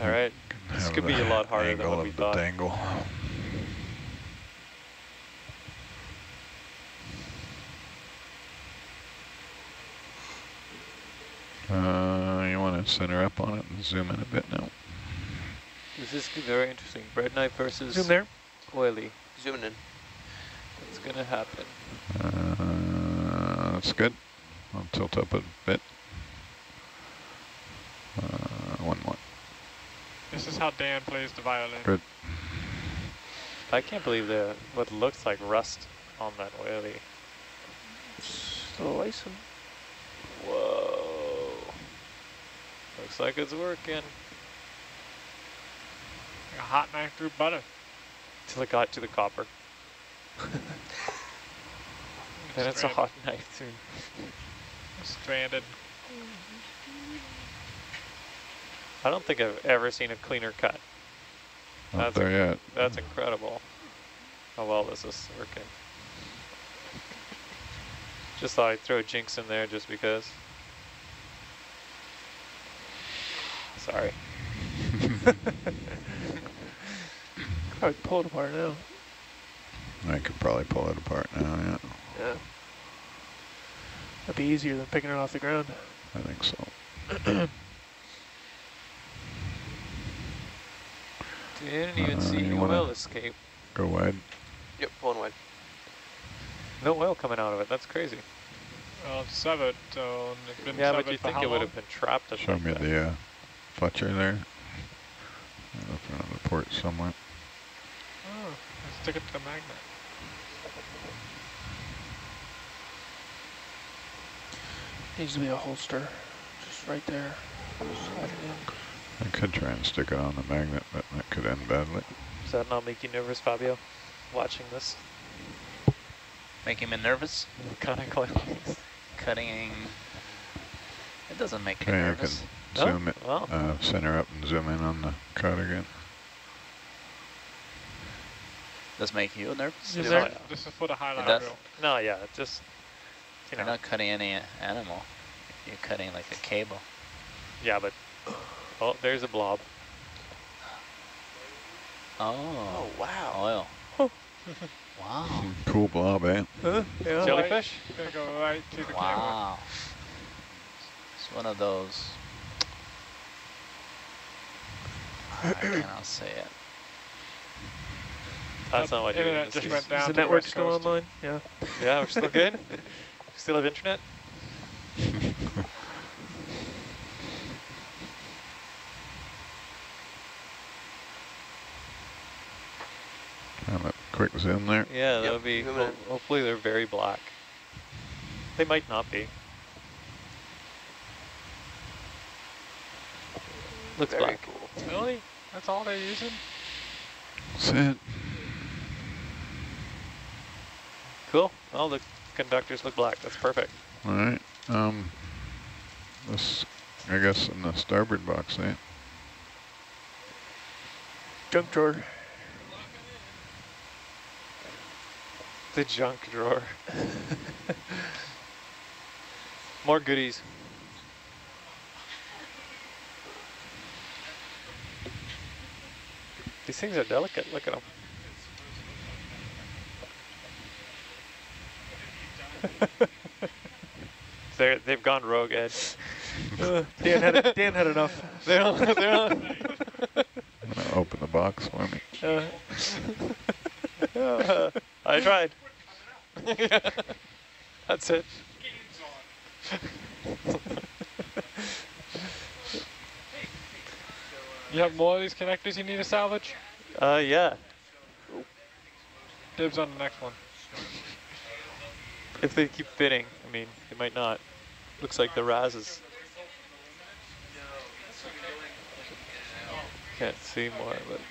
All right. This could be a lot harder than angle what we of thought. the dangle. Uh, you want to center up on it and zoom in a bit now? This is very interesting. Bread knife versus Zoom there. oily. Zooming in. What's gonna happen? Uh, that's good. I'll tilt up a bit. Uh, one more. This is how Dan plays the violin. Good. I can't believe the what looks like rust on that oily. Still ice 'em. Whoa. Looks like it's working. A hot knife through butter. Till it got to the copper. Then it's a hot knife soon. I don't think I've ever seen a cleaner cut. Not That's there yet. That's incredible how well this is working. Just thought I'd throw a jinx in there just because. Sorry. Probably pull it apart now. I could probably pull it apart now, yeah. Yeah. That'd be easier than picking it off the ground. I think so. Didn't even Uh, see you any oil escape. Go wide. Yep, pulling wide. No oil coming out of it. That's crazy. Well, it's severed, so it's been Yeah, but you think it would have been trapped at Show like me the uh, fletcher there. Up on the port somewhere. Oh, let's stick it to the magnet. Needs to be a holster, just right there. Slide it in. I could try and stick it on the magnet, but that could end badly. Does that not make you nervous, Fabio? Watching this? Making me nervous. Cutting of going Cutting. It doesn't make me Okay, you can nervous. No? zoom it, Well, uh, center up and zoom in on the cut again. Does make you nervous? Is This, there- is, this is for the highlight reel. no, yeah, it just, you You're know, not cutting any animal. You're cutting like a cable. yeah, but, oh, there's a blob. Oh, Oh, wow. oil. Oh. wow. Cool blob, eh? Huh? Yeah. Jellyfish? Gonna go right to the camera. Wow. It's one of those. I cannot say it. That's not what you're Internet just see. went Is down the to the network still online? Yeah. Yeah, we're still good? Still have internet? Have a quick zoom there. Yeah, that would be, zoom ho hopefully they're very black. They might not be. Looks Very black. cool. Really? That's all they're using? That's it. Cool. Well, the conductors look black. That's perfect. All right. Um, this, I guess, in the starboard box, eh? Junk drawer. The junk drawer. More goodies. These things are delicate. Look at them. They're, they've gone rogue, Ed. Uh, Dan had Dan had enough. They're on, they're on. I'm gonna open the box for me. Uh, I tried. That's it. You have more of these connectors you need to salvage? Uh, yeah. Dibs on the next one. If they keep fitting, I mean, they might not. Looks like the Raz is. Can't see more, but.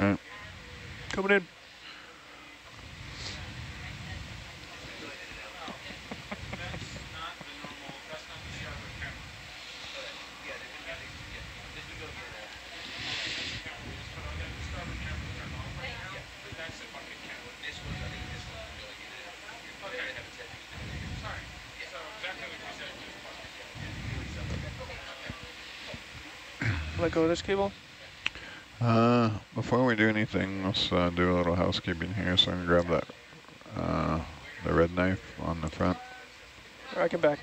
Okay. coming in. Let go of this cable. Uh, before we do anything, let's uh, do a little housekeeping here. So I'm gonna grab that, uh, the red knife on the front. Or I can back.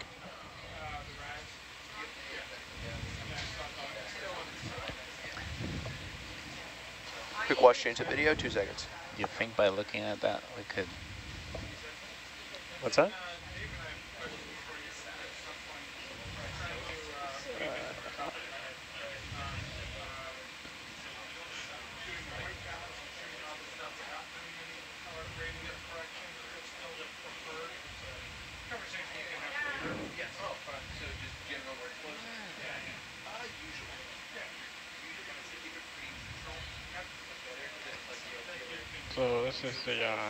Quick watch change the video, two seconds. You think by looking at that we could What's that? So this is the uh,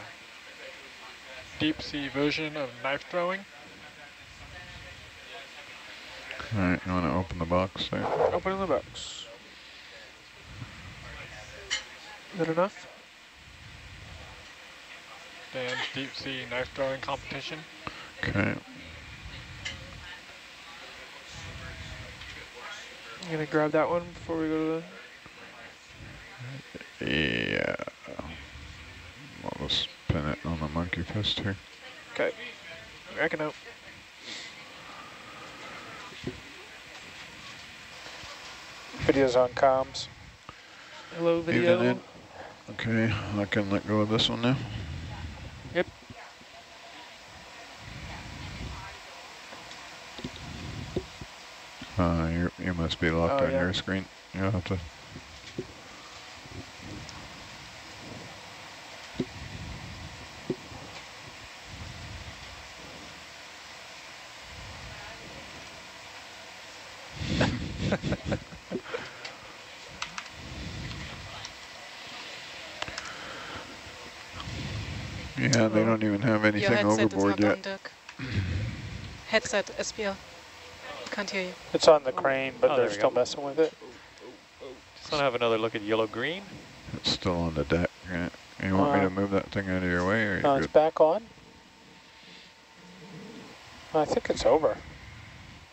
deep sea version of knife throwing. All right, you want to open the box there? Open the box. Is that enough? Dan's deep sea knife throwing competition. Okay. I'm gonna grab that one before we go to the... Yeah. I'll just pin it on the monkey fist here. the. Okay. Racking out. Videos on comms. Hello, video. Ed. Okay, I can let go of this one now. Yep. Uh, you you must be locked Oh, on yeah. your screen. You'll have to. Yeah, they Oh. don't even have Your anything headset is overboard not on yet. deck. Headset, SPL. Can't hear you. It's on the crane, but Oh, they're still go. messing with it. Just want to have another look at yellow-green. It's still on the deck. Right? You want me Uh, to move that thing out of your way, or you No, it's good? back on. I think it's over.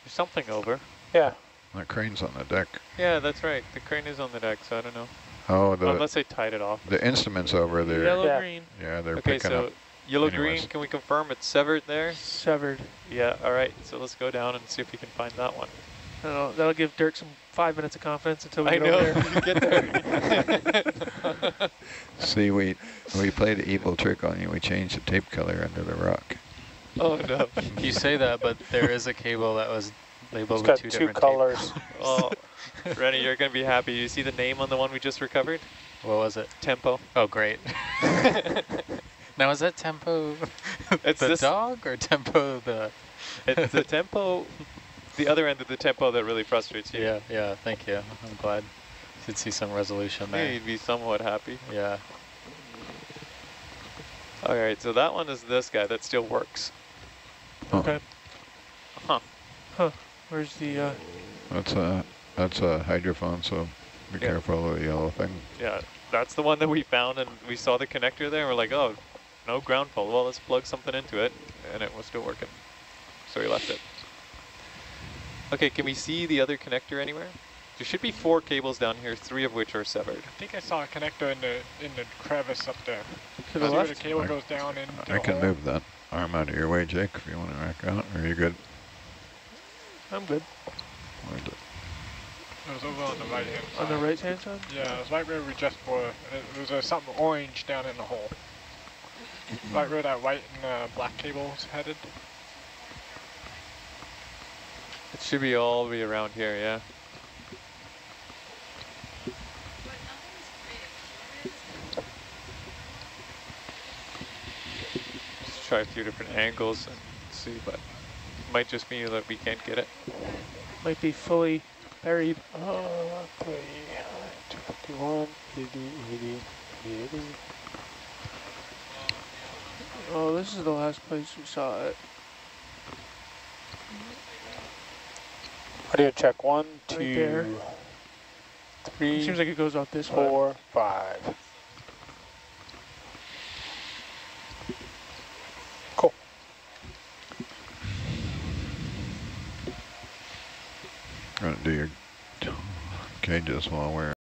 There's something over. Yeah. The crane's on the deck. Yeah, that's right. The crane is on the deck, so I don't know. Oh, the Unless they tied it off. the instruments over there. Yellow, Yeah. green, Yeah, they're Okay, picking so up. Yellow-green, can we confirm it's severed there? severed. Yeah, all right. So let's go down and see if we can find that one. That'll, that'll give Dirk some five minutes of confidence until we I get know, over there. you get there. See, we we played an evil trick on you. We changed the tape color under the rock. oh no. You say that, but there is a cable that was labeled It's got with two, two different colors. Oh, Rennie, you're gonna be happy. You see the name on the one we just recovered? What was it? Tempo. Oh, great. Now is that Tempo It's the this- dog or Tempo the? It's the tempo, the other end of the tempo that really frustrates you. Yeah, yeah. Thank you. I'm glad to see some resolution Yeah, there. you'd be somewhat happy. Yeah. All right, so that one is this guy that still works. Oh, Okay. Huh. Where's the, uh, That's a that's a hydrophone, so be Yeah. careful of the yellow thing. Yeah, that's the one that we found, and we saw the connector there, and we're like, oh, no ground fault. Well, let's plug something into it, and it was still working. So we left it. Okay, can we see the other connector anywhere? There should be four cables down here, three of which are severed. I think I saw a connector in the in the crevice up there. to the See where left? the cable I- goes down into I can hole? move that arm out of your way, Jake, if you want to rack out. Are you good? I'm good. Where's it? It was over on the right hand side. On the right hand side? Yeah, it was right where we just were. It was uh, something orange down in the hole. Right where that white and uh, black cable's headed. It should be all the way around here, yeah. Let's try a few different angles and see, but it might just be that we can't get it. Might be fully buried. Oh, okay. 251, 80, 80, 80. Oh, this is the last place we saw it. Audio check one, Right two, there. three, It seems like it goes out this way. four, five. Cool. Gonna do your cages while we're